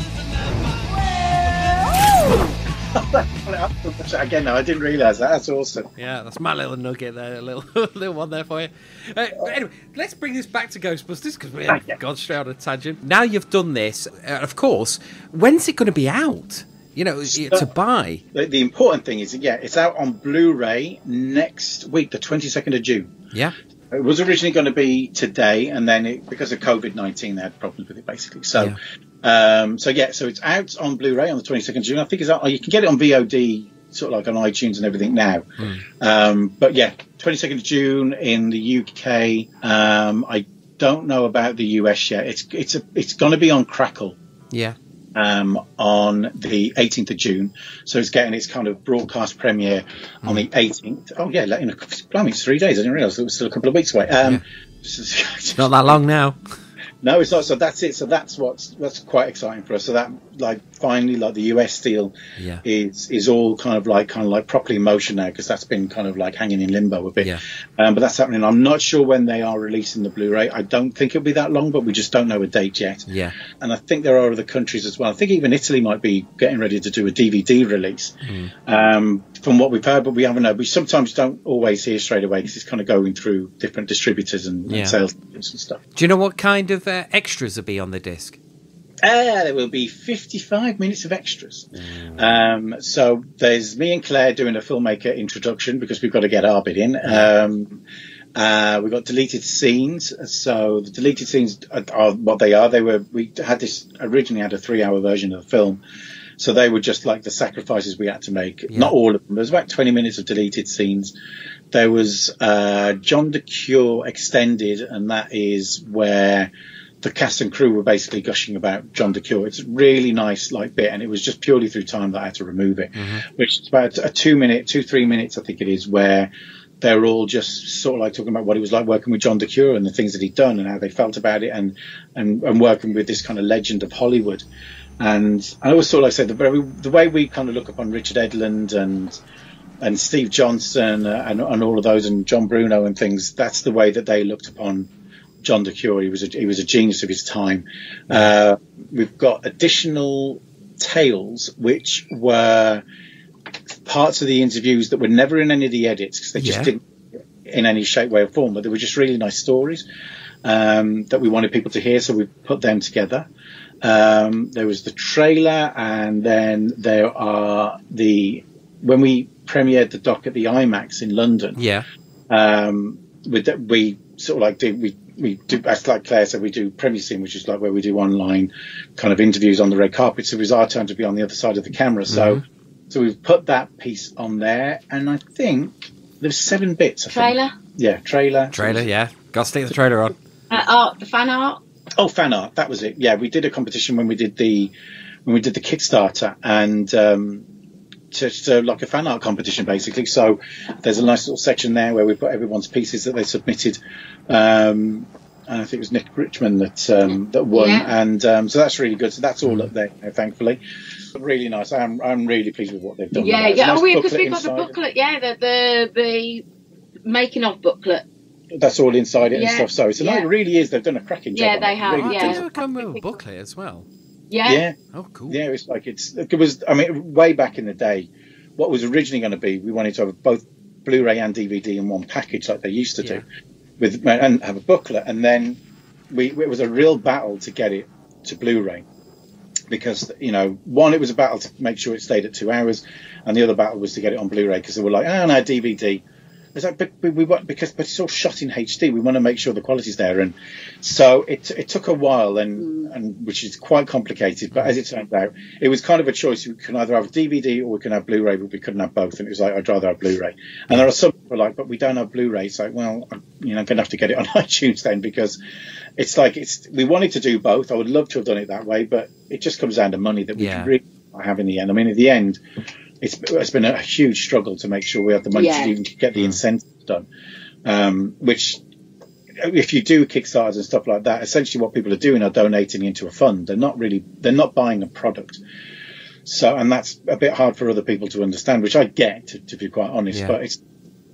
O: Again, no, I didn't realise that. That's awesome.
A: Yeah, that's my little nugget there, a little little one there for you. Uh, anyway, let's bring this back to Ghostbusters because we have gone straight on a tangent. Now you've done this, uh, of course. When's it going to be out? You know, to buy.
O: The, the important thing is, yeah, it's out on Blu-ray next week, the 22nd of June.
A: Yeah.
O: It was originally going to be today, and then it, because of COVID nineteen, they had problems with it basically. So, um, so yeah, so it's out on Blu-ray on the twenty second of June. I think it's out. You can get it on VOD, sort of like on iTunes and everything now. Um, but yeah, twenty second of June in the UK. Um, I don't know about the US yet. It's it's a, it's going to be on Crackle
A: Yeah.
O: um, on the 18th of June. So it's getting its kind of broadcast premiere on the 18th. Oh yeah, like, in a, blimey, it's three days. I didn't realise it was still a couple of weeks away. Um,
A: It's not that long now.
O: No, it's not. So that's it. So that's what's that's quite exciting for us. So that like finally like the US deal
A: Yeah.
O: is is all kind of like kind of like properly in motion now because that's been kind of like hanging in limbo a bit.
A: Yeah.
O: Um, but that's happening. I'm not sure when they are releasing the Blu-ray. I don't think it'll be that long, but we just don't know a date yet.
A: Yeah.
O: And I think there are other countries as well. I think even Italy might be getting ready to do a DVD release. Um, from what we've heard, but we haven't heard. We sometimes don't always hear straight away because it's kind of going through different distributors and,
A: Yeah.
O: and sales and stuff.
A: Do you know what kind of uh, extras will be on the disc?
O: Uh, there will be 55 minutes of extras. Um, so there's me and Claire doing a filmmaker introduction because we've got to get our bit in. Um, uh, we've got deleted scenes. So the deleted scenes are, are what they are. They were, we had this originally had a three hour version of the film. So they were just like the sacrifices we had to make. Not all of them. There was about 20 minutes of deleted scenes. There was, uh, John Cure extended and that is where the cast and crew were basically gushing about John DeCuir. It's a really nice like bit, and it was just purely through time that I had to remove it. Which is about a two minute, two three minutes, I think it is, where they're all just sort of like talking about what it was like working with John DeCuir and the things that he'd done and how they felt about it, and and, and working with this kind of legend of Hollywood. And I always sort of like say the very the way we kind of look upon Richard Edlund and and Steve Johnson uh, and, and all of those and John Bruno and things. That's the way that they looked upon John DeCuir. He was a, he was a genius of his time. Uh, we've got additional tales which were parts of the interviews that were never in any of the edits because they just
A: Yeah.
O: didn't in any shape, way, or form. But they were just really nice stories um, that we wanted people to hear, so we put them together. Um, there was the trailer, and then there are the when we premiered the doc at the IMAX in London
A: Yeah.
O: um, with that we sort of like do we we do as like Claire said we do premier scene which is like where we do online kind of interviews on the red carpet so it was our turn to be on the other side of the camera so
A: Mhm.
O: so we've put that piece on there and I think there's seven bits I think.
P: Trailer,
O: yeah trailer
A: Trailer, yeah. Got to stick the trailer on.
P: Uh, art, the fan art.
O: Oh, fan art. That was it. Yeah, we did a competition when we did the when we did the Kickstarter and um, just uh, like a fan art competition basically. So there's a nice little section there where we put everyone's pieces that they submitted. Um, and I think it was Nick Richmond that um, that won,
P: Yeah.
O: and um, so that's really good. So that's all up there, thankfully. Really nice. I'm I'm really pleased with what they've done.
P: Yeah, yeah.
O: A
P: Oh,
O: nice
P: because we
O: booklet
P: got the booklet. Yeah, the the the making of booklet.
O: That's all inside it and stuff. So it's a
P: yeah.
O: it really is. They've done a cracking job.
P: Yeah, they
O: it.
P: have,
O: Really
P: yeah.
O: does.
A: Did it come with a booklet as well?
P: Yeah.
O: Yeah.
A: Oh, cool.
O: Yeah, it's like it's it was. I mean, way back in the day, what was originally going to be, we wanted to have both Blu-ray and DVD in one package, like they used to do, with and have a booklet, and then we it was a real battle to get it to Blu-ray because you know one it was a battle to make sure it stayed at two hours, and the other battle was to get it on Blu-ray because they were like, oh no, DVD. It's like, but, but we want because but it's all shot in HD. We want to make sure the quality's there, and so it it took a while, and mm. and which is quite complicated. But as it turned out, it was kind of a choice. We can either have DVD or we can have Blu-ray, but we couldn't have both. And it was like I'd rather have Blu-ray. And there are some people like, but we don't have Blu-ray. It's like, well, I'm, you know, I'm going to have to get it on iTunes then because it's like it's we wanted to do both. I would love to have done it that way, but it just comes down to money that we
A: Yeah.
O: can really have in the end. I mean, at the end, it's it's been a huge struggle to make sure we have the money
P: Yeah.
O: to even get the incentives done. Um, which, if you do Kickstarters and stuff like that, essentially what people are doing are donating into a fund. They're not really they're not buying a product. So, and that's a bit hard for other people to understand, which I get, to, to be quite honest.
A: Yeah.
O: But it's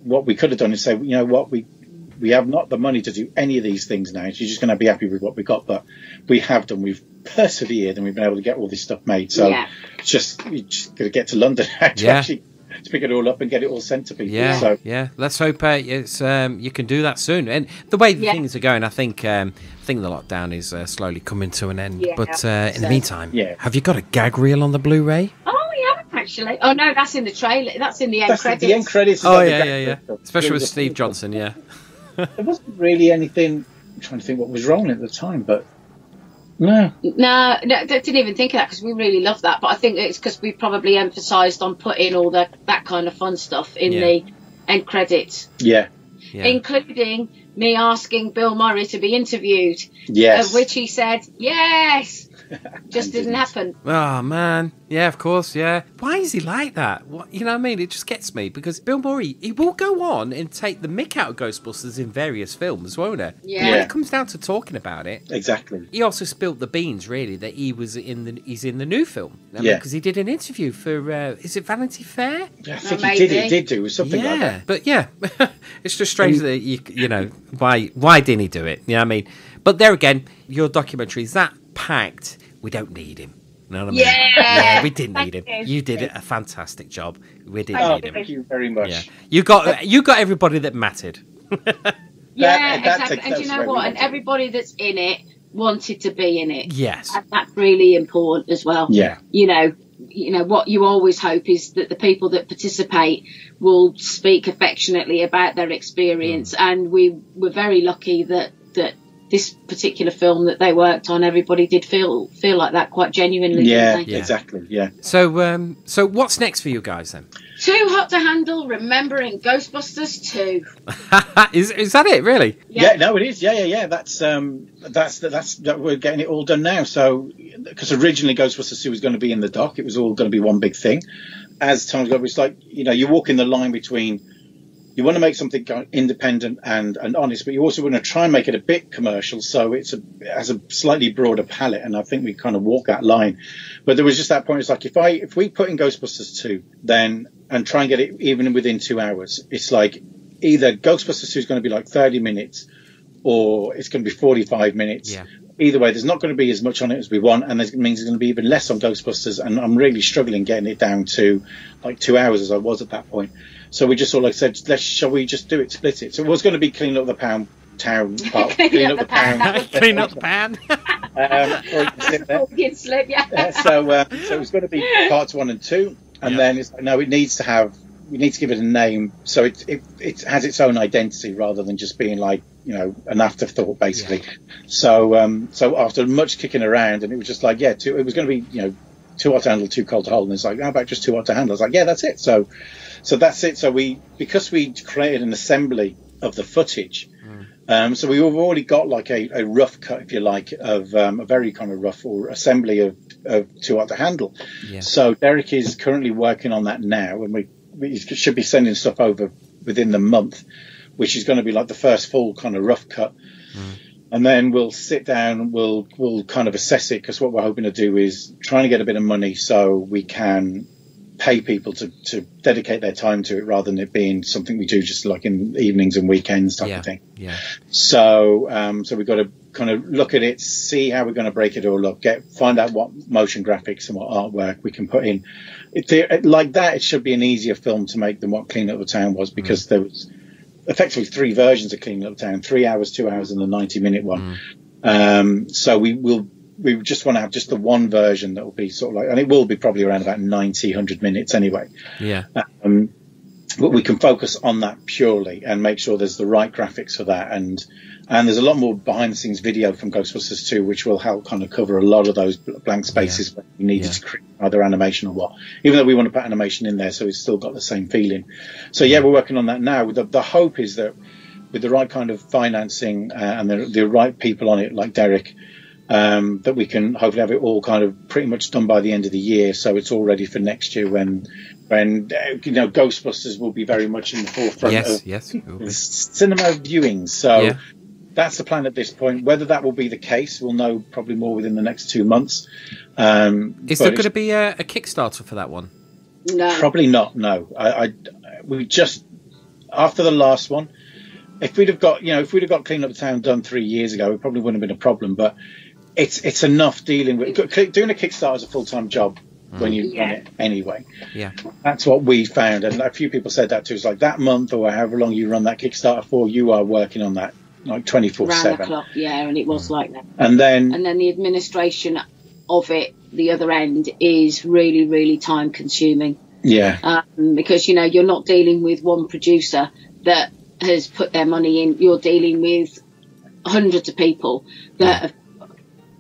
O: what we could have done is say, you know what, we we have not the money to do any of these things now. So you're just going to be happy with what we got, but we have done. We've persevered and we've been able to get all this stuff made. So
P: Yeah.
O: it's just we just got to get to London now to
A: Yeah.
O: actually to pick it all up and get it all sent to people.
A: Yeah,
O: So
A: yeah. Let's hope uh, it's um, you can do that soon. And the way
P: Yeah.
A: things are going, I think um, I think the lockdown is uh, slowly coming to an end.
P: Yeah,
A: but uh, in the meantime,
O: Yeah.
A: have you got a gag reel on the Blu-ray?
P: Oh, we haven't actually. Oh no, that's in the trailer. That's in the end
O: that's
P: credits.
O: the end credits.
A: Oh
O: like the
A: yeah, yeah, yeah. Especially with Steve Johnson. Yeah.
O: There wasn't really anything. I'm trying to think what was wrong at the time, but no.
P: No, no, didn't even think of that because we really love that. But I think it's because we probably emphasised on putting all the that kind of fun stuff in
A: Yeah.
P: the end credits,
O: Yeah.
A: Yeah.
P: including me asking Bill Murray to be interviewed,
O: Yes.
P: of which he said yes. Just didn't happen.
A: Oh man, yeah, of course, yeah. Why is he like that? What you know what I mean? It just gets me because Bill Murray he will go on and take the mick out of Ghostbusters in various films, won't he?
P: Yeah.
A: When it comes down to talking about it,
O: Exactly.
A: he also spilt the beans really that he was in the he's in the new film.
O: Yeah.
A: because he did an interview for uh, is it Vanity Fair?
O: Yeah, I think he did.
P: maybe.
O: He did do it was something
A: yeah,
O: like that.
A: but yeah, it's just strange that you you know why why didn't he do it? You know what I mean? But there again, your documentary is that packed. We don't need him. You know what I mean?
P: Yeah.
A: we didn't need him.
P: You.
A: You did a fantastic job. We didn't
O: Oh,
A: need him.
O: thank you very much.
A: Yeah, you got you got everybody that mattered.
P: Yeah,
O: that's-
P: exactly. and you know what? And everybody that's in it wanted to be in it.
A: Yes.
P: And that's really important as well.
O: Yeah.
P: You know, you know what you always hope is that the people that participate will speak affectionately about their experience,
O: Mm.
P: and we were very lucky that that this particular film that they worked on, everybody did feel feel like that quite genuinely.
O: Yeah,
P: didn't
O: exactly. Yeah.
A: So, um, so what's next for you guys then?
P: Too hot to handle. Remembering Ghostbusters two.
A: is is that it? Really?
O: Yeah. no, it is. Yeah, yeah, yeah. That's um, that's that's that we're getting it all done now. So, because originally Ghostbusters two was going to be in the doc, it was all going to be one big thing. As time's gone, it's like you know, you walk in the line between you want to make something independent and, and honest, but you also want to try and make it a bit commercial, so it's a it has a slightly broader palette. And I think we kind of walk that line. But there was just that point. It's like if I if we put in Ghostbusters two, then and try and get it even within two hours, it's like either Ghostbusters two is going to be like thirty minutes, or it's going to be forty five minutes.
A: Yeah.
O: Either way, there's not going to be as much on it as we want, and it means there's going to be even less on Ghostbusters. And I'm really struggling getting it down to like two hours as I was at that point. So we just sort of like said, let's shall we just do it, split it. So it was going to be clean up the pound town part, clean up the pound,
A: Clean up the pan.
O: um, or you can sit there.
P: Freudian slip, yeah.
O: Uh, so, uh, so it was going to be parts one and two, and then it's like, no, it needs to have, we need to give it a name, so it, it it has its own identity rather than just being like you know an afterthought basically. So, um, so after much kicking around, and it was just like, yeah, two, it was going to be you know too hot to handle, too cold to hold, and it's like, how about just too hot to handle? I was like, yeah, that's it. So, so that's it. So we because we created an assembly of the footage. Um, so we've already got like a, a rough cut, if you like, of um, a very kind of rough or assembly of, of Too Hot to Handle.
A: Yeah.
O: So Derek is currently working on that now, and we, we should be sending stuff over within the month, which is going to be like the first full kind of rough cut. And then we'll sit down, we'll we'll kind of assess it because what we're hoping to do is trying to get a bit of money so we can pay people to, to dedicate their time to it rather than it being something we do just like in evenings and weekends type
A: Yeah.
O: of thing.
A: Yeah.
O: So, um, so we've got to kind of look at it, see how we're going to break it all up, get find out what motion graphics and what artwork we can put in. It, it- like that, it should be an easier film to make than what Clean Up the Town was because there was effectively three versions of Clean Up the Town: three hours, two hours, and the ninety-minute one. Um, so we will. We just want to have just the one version that will be sort of like, and it will be probably around about 90, 100 minutes anyway.
A: Yeah.
O: um, but we can focus on that purely and make sure there's the right graphics for that. And and there's a lot more behind the scenes video from Ghostbusters 2 which will help kind of cover a lot of those blank spaces where we needed
A: Yeah.
O: to create either animation or what. Even though we want to put animation in there so it's still got the same feeling. So yeah we're working on that now. The, the hope is that with the right kind of financing uh, and the, the right people on it like Derek um, that we can hopefully have it all kind of pretty much done by the end of the year, so it's all ready for next year when when uh, you know Ghostbusters will be very much in the forefront
A: Yes,
O: of
A: yes, it will be.
O: cinema viewings. So
A: Yeah.
O: that's the plan at this point. Whether that will be the case, we'll know probably more within the next two months. Um,
A: Is there going to be a, a Kickstarter for that one?
P: No.
O: Probably not. No, I, I we just after the last one. If we'd have got, you know, if we'd have got Clean Up the Town done three years ago, it probably wouldn't have been a problem. But it's it's enough dealing with doing a Kickstarter is a full time job when you run it anyway.
A: Yeah.
O: That's what we found, and a few people said that too. It's like that month or however long you run that Kickstarter for, you are working on that like twenty four seven.
P: yeah, and it was like that.
O: And then
P: And then the administration of it, the other end, is really, really time consuming.
O: yeah,
P: um, because you know you're not dealing with one producer that has put their money in. You're dealing with hundreds of people that have,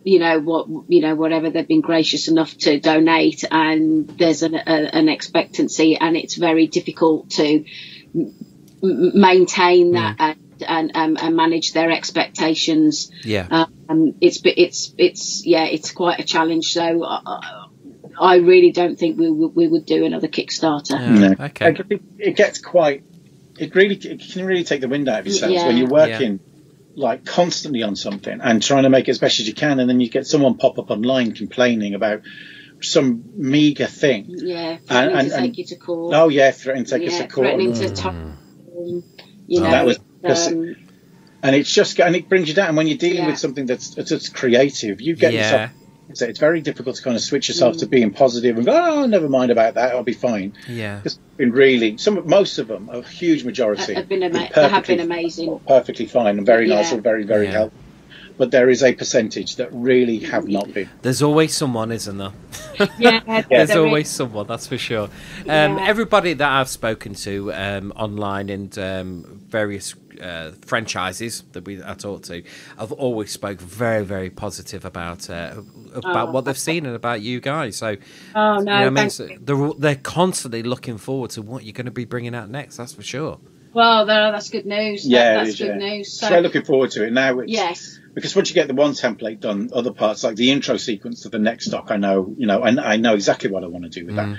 P: you know, what you know, whatever they've been gracious enough to donate, and there's an, a, an expectancy, and it's very difficult to m- m- maintain that and, and um, and manage their expectations.
A: Yeah.
P: Um, it's it's it's yeah, it's quite a challenge. So. Uh, I really don't think we would we would do another Kickstarter.
O: No.
A: Okay.
O: Like, it, it gets quite. It really it can really take the wind out of yourselves
P: Yeah.
O: when you're working like constantly on something and trying to make it as best as you can, and then you get someone pop up online complaining about some meager thing.
P: Yeah, threatening
O: And-
P: to
O: and-
P: you to court.
O: Oh yeah, threatening to take
P: yeah,
O: us to court.
P: threatening to
O: Mm.
P: top, you know,
O: that was
P: um,
O: and it's just and it brings you down And when you're dealing
P: Yeah.
O: with something that's that's creative. You get
A: Yeah.
O: yourself it's, it's very difficult to kind of switch yourself to being positive and go, oh, never mind about that, I'll be fine.
A: Yeah.
O: It's been really some, most of them, a huge majority,
P: have been ama-
O: been
P: have been amazing.
O: perfectly fine and very nice
P: Yeah.
O: and very very
A: Yeah.
O: helpful. But there is a percentage that really have not been.
A: There's always someone, isn't there?
P: Yeah,
A: There's
P: there
A: always
P: is.
A: someone, that's for sure. Um,
P: Yeah.
A: Everybody that I've spoken to um, online and um, various uh, franchises that we I talked to, I've always spoke very, very positive about uh, about
P: Oh,
A: what they've seen and about you guys. So,
P: Oh, no,
A: you know I mean? So they're they're constantly looking forward to what you're going to be bringing out next. That's for sure.
P: Well, that's good news.
O: Yeah, it
P: that's
O: is,
P: good
O: yeah.
P: news.
O: So
P: So,
O: we're looking forward to it now. It's,
P: yes,
O: because once you get the one template done, other parts like the intro sequence to the next doc, I know, you know, I, I know exactly what I want to do with that.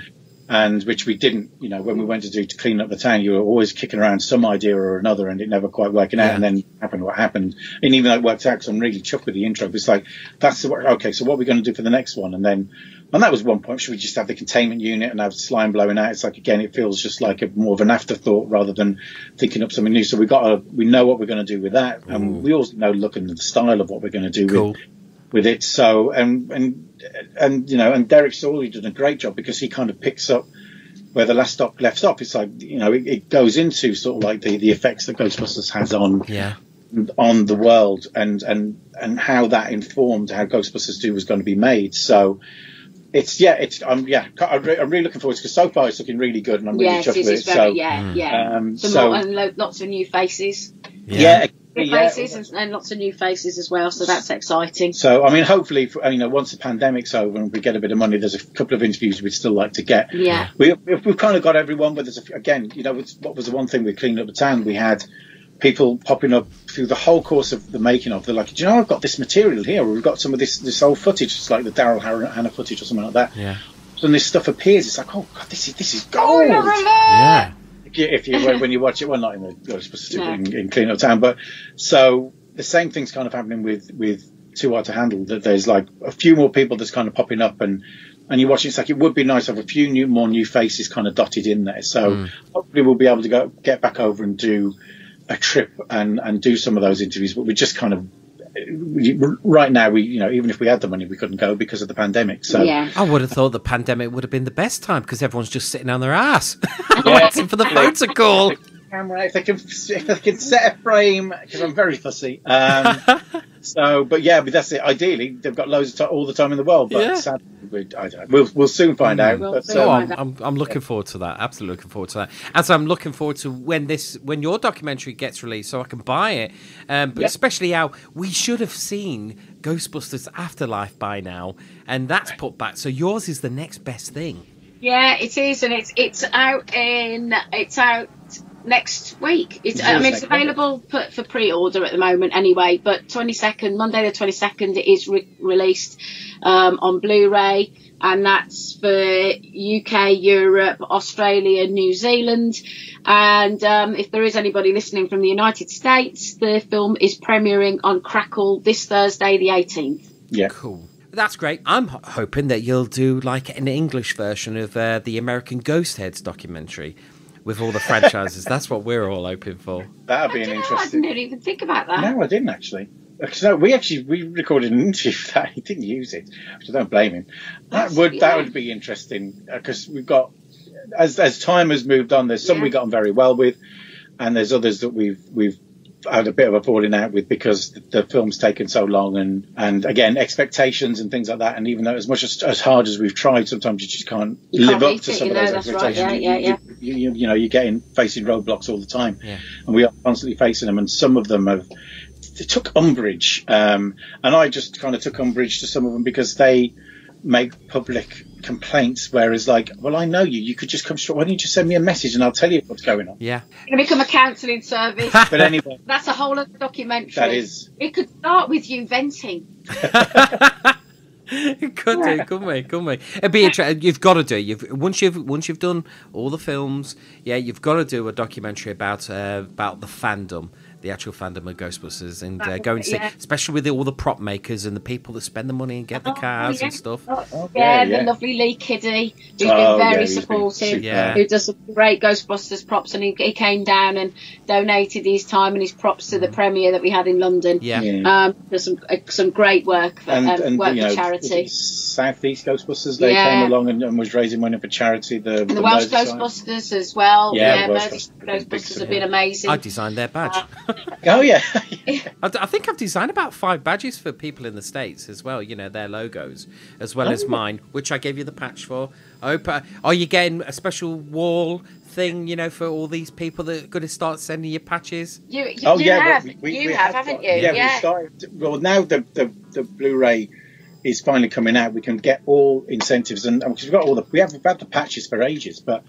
O: And which we didn't, you know, when we went to do to clean up the town, you were always kicking around some idea or another, and it never quite working out.
A: Yeah.
O: And then happened what happened. And even though it worked out, because I'm really chuffed with the intro, but it's like that's the okay. So what are we going to do for the next one? And then, and that was one point. Should we just have the containment unit and have slime blowing out? It's like again, it feels just like a more of an afterthought rather than thinking up something new. So we got to, we know what we're going to do with that, and mm-hmm. we also know looking at the style of what we're going to do
A: Cool.
O: with with it. So and and and you know, and Derek Sawley did a great job because he kind of picks up where the last doc left off. It's like you know, it, it goes into sort of like the the effects that Ghostbusters has on
A: Yeah.
O: on the world and and and how that informed how Ghostbusters 2 was going to be made. So. It's yeah, it's I'm yeah, I'm re- I'm really looking forward to because so far it's looking really good and I'm really
P: yes,
O: chuffed with it.
P: very,
O: so
P: yeah, yeah.
O: um,
P: Some
O: so
P: more, and lo- lots of new faces.
O: yeah,
P: New
O: yeah,
P: faces and, and lots of new faces as well, so that's exciting.
O: So, I mean, hopefully, for, you know, once the pandemic's over and we get a bit of money, there's a couple of interviews we'd still like to get.
P: Yeah.
O: We, we've kind of got everyone, but there's a, again, you know, what was the one thing we cleaned up the town? We had people popping up through the whole course of the making of. They're like, do you know, I've got this material here, or we've got some of this this old footage. It's like the Daryl Hannah Hannah footage or something like that.
A: Yeah.
O: So when this stuff appears, it's like, oh god, this is this is gold.
A: Oh, yeah.
O: If you, when- when you watch it, well, not in the Ghostbusters
P: No.
O: in, in Clean Up Town, but so the same thing's kind of happening with with Too Hard to Handle. That there's like a few more people that's kind of popping up, and and you watch it, it's like it would be nice to have a few new more new faces kind of dotted in there. So mm. hopefully we'll be able to go get back over and do a trip and and do some of those interviews, but we just kind of. We- Right now, we you know even if we had the money, we couldn't go because of the pandemic. So
A: I would have thought the pandemic would have been the best time because everyone's just sitting on their ass waiting for the phone to call.
O: camera if they can if they can set a frame because I'm very fussy. Um, so, but yeah, but that's it. Ideally, they've got loads of time, all the time in the world. But
A: Yeah.
O: sadly, we, I don't know. We'll we'll soon find out. but,
A: So
O: um,
A: I'm, I'm, I'm looking forward to that. Absolutely looking forward to that. As I'm looking forward to when this when your documentary gets released, so I can buy it. Um, but
P: Yep.
A: especially how we should have seen Ghostbusters Afterlife by now, and that's put back. So yours is the next best thing.
P: Yeah, it is, and it's it's out in it's out next week. It's I mean it's available for, for pre-order at the moment anyway. But twenty second Monday the twenty second it is re- released um, on Blu-ray, and that's for UK, Europe, Australia, New Zealand. And um, if there is anybody listening from the United States, the film is premiering on Crackle this Thursday, the eighteenth.
O: yeah,
A: Cool. That's great. I'm hoping that you'll do like an English version of uh, the American Ghost Heads documentary with all the franchises. That's what we're all hoping for.
O: that'd be an interesting.
P: I didn't even think about that.
O: No, I didn't actually. Uh, because no, we actually we recorded an interview for that. He didn't use it, which I don't blame him. That
P: That's-
O: would that would be interesting uh, because we've got as as time has moved on. There's some
P: Yeah.
O: we got on very well with, and there's others that we've we've had a bit of a falling out with because the, the film's taken so long and and again expectations and things like that. And even though as much as, as hard as we've tried, sometimes you just can't
P: You
O: live
P: can't
O: up to
P: it,
O: some
P: you
O: of those
P: know, that's right,
O: expectations.
P: yeah, yeah,
O: You- You, you, you know, you're getting facing roadblocks all the time
A: Yeah.
O: and we are constantly facing them. And some of them have they took umbrage, um, and I just kind of took umbrage to some of them because they make public complaints. Whereas, like, well, I know you. You could just come straight. Why don't you just send me a message and I'll tell you what's going on?
A: Yeah.
P: Going to become a counselling service.
O: But anyway,
P: That's a whole other documentary.
O: that is
P: It could start with you venting.
A: It could do, couldn't we? Couldn't we? It'd be interesting. You've got to do. You've once you've once you've done all the films, yeah, you've got to do a documentary about uh, about the fandom. The actual fandom of Ghostbusters and uh,
P: That
A: go and see,
P: yeah.
A: especially with all the prop makers and the people that spend the money and get the
P: Oh,
A: cars
P: yeah.
A: and stuff.
P: yeah, the lovely Lee Kiddy, who's
A: Oh,
P: been very
A: he's been
P: supportive.
A: Yeah.
P: who does some great Ghostbusters props, and he, he came down and donated his time and his props to the premiere that we had in London.
O: Mm. Yeah. Yeah.
P: Um, there's some uh, some great work for,
O: and,
P: um,
O: and
P: work
O: you know,
P: charity.
O: Southeast Ghostbusters, they
P: Yeah.
O: came along and, and was raising money for charity. The,
P: And the Welsh Ghostbusters as well.
O: Yeah,
P: Yeah,
O: Welsh
P: Ghostbusters have been amazing.
A: I designed their badge.
O: Oh yeah,
A: I, I think I've designed about five badges for people in the states as well. You know their logos as well as
P: Oh.
A: mine, which I gave you the patch for. I hope. uh, Are you getting a special wall thing? You know, for all these people that are going to start sending you patches.
P: You, you,
O: Oh
P: you
O: yeah,
P: have,
O: we, we,
P: you
O: we
P: have, haven't
O: got-
P: you?
O: Yeah,
P: Yeah.
O: we started. Well, now the, the the Blu-ray is finally coming out. We can get all incentives, and because we've got all the we have we've had the patches for ages, but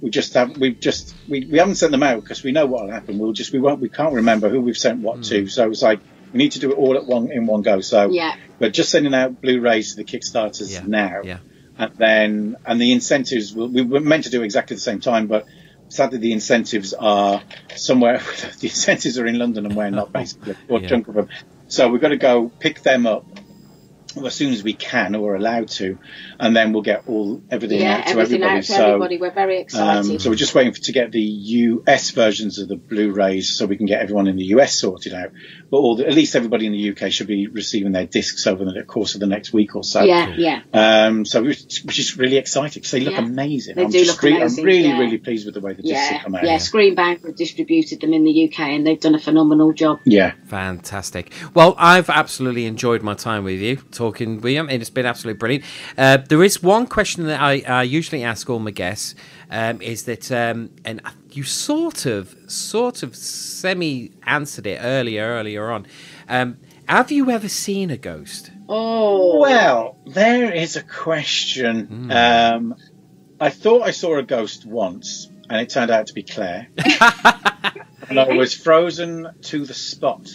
O: we just have we've just we, we haven't sent them out because we know what will happen. We'll just we won't we can't remember who we've sent what to. Hmm. So it's like we need to do it all at one in one go. So
P: Yeah.
O: we're just sending out Blu-rays to the Kickstarters now.
A: Yeah.
O: And then, and the incentives, will- we were meant to do exactly the same time, but sadly the incentives are somewhere, the incentives are in London and we're not oh, basically, or
A: Yeah.
O: chunk of them. So we've got to go pick them up as soon as we can or allowed to, and then we'll get all, everything
P: yeah,
O: out to
P: everything
O: everybody.
P: out to
O: so,
P: everybody. We're very excited.
O: um, so we're just waiting for, to get the US versions of the Blu-rays so we can get everyone in the US sorted out. But all the, at least everybody in the UK should be receiving their discs over the course of the next week or so.
P: Yeah, yeah.
O: Um, so we're, we're just really excited because they look
P: Yeah.
O: amazing.
P: They
O: I'm
P: do
O: just
P: look
O: re-
P: amazing,
O: I'm really,
P: yeah.
O: really pleased with the way the discs
P: yeah,
O: come out.
P: yeah. Screenbound have distributed them in the UK, and they've done a phenomenal job.
O: Yeah.
A: Fantastic. Well, I've absolutely enjoyed my time with you, talking with you, and it's been absolutely brilliant. Uh, there is one question that I, I usually ask all my guests, um, is that, um, and you sort of, sort of semi answered it earlier, earlier on. Um, have you ever seen a ghost?
P: Oh,
O: Well, there is a question. Um, I thought I saw a ghost once, and it turned out to be Claire. and I was frozen to the spot.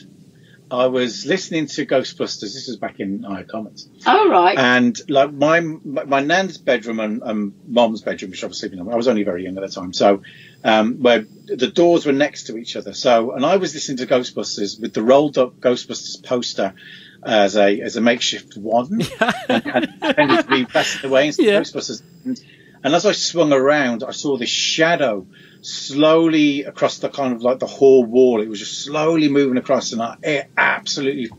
O: I was listening to Ghostbusters. This was back in Eye Comments.
P: Oh right.
O: And like my my nan's bedroom and, and mom's bedroom, which I was sleeping in, I was only very young at the time. So, um, where the doors were next to each other. So, and I was listening to Ghostbusters with the rolled up Ghostbusters poster as a as a makeshift wand, and, and pretending to be passing away instead of Ghostbusters. And, and as I swung around, I saw this shadow slowly across the kind of like the hall wall. It was just slowly moving across, and I, it absolutely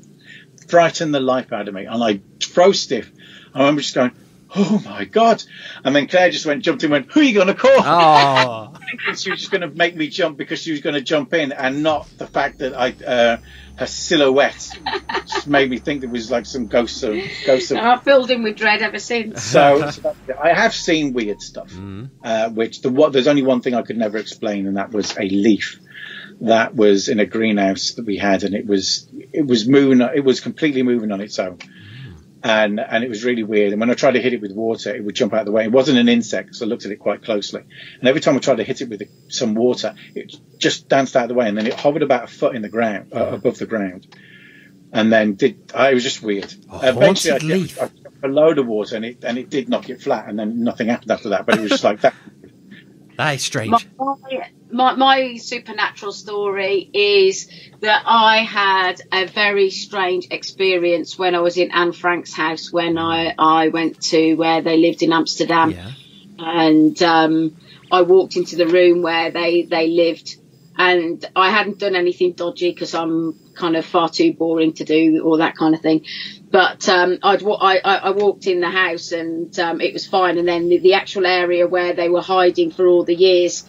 O: frightened the life out of me. And I froze stiff. I remember just going, "Oh my god!" And then Claire just went, jumped in, and went, "Who are you going to call?"
A: Oh.
O: Thinking she was just going to make me jump because she was going to jump in, and not the fact that I uh, her silhouette just made me think there was like some ghosts of ghosts of
P: And I've filled in with dread ever since.
O: so, so. I have seen weird stuff, uh, which the what there's only one thing I could never explain, and that was a leaf that was in a greenhouse that we had, and it was it was moving, it was completely moving on its own, and and it was really weird. And when I tried to hit it with water, it would jump out of the way. It wasn't an insect, so I looked at it quite closely, and every time I tried to hit it with some water, it just danced out of the way, and then it hovered about a foot in the ground, uh, above the ground. And then did uh, it was just weird. Eventually, I,
A: leaf.
O: I took a load of water and it and it did knock it flat, and then nothing happened after that. But it was just like that.
A: That is strange.
P: My, my, my supernatural story is that I had a very strange experience when I was in Anne Frank's house when I, I went to where they lived in Amsterdam. And um, I walked into the room where they, they lived and I hadn't done anything dodgy because I'm kind of far too boring to do all that kind of thing. But um, I'd, I, I walked in the house and um, it was fine. And then the, the actual area where they were hiding for all the years,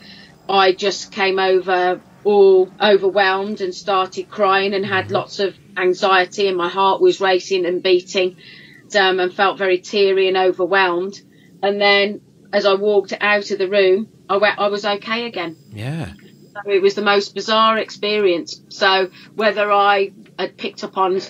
P: I just came over all overwhelmed and started crying and had lots of anxiety and my heart was racing and beating um, and felt very teary and overwhelmed. And then as I walked out of the room, I went, I was okay again.
A: Yeah.
P: So it was the most bizarre experience. So whether I had picked up on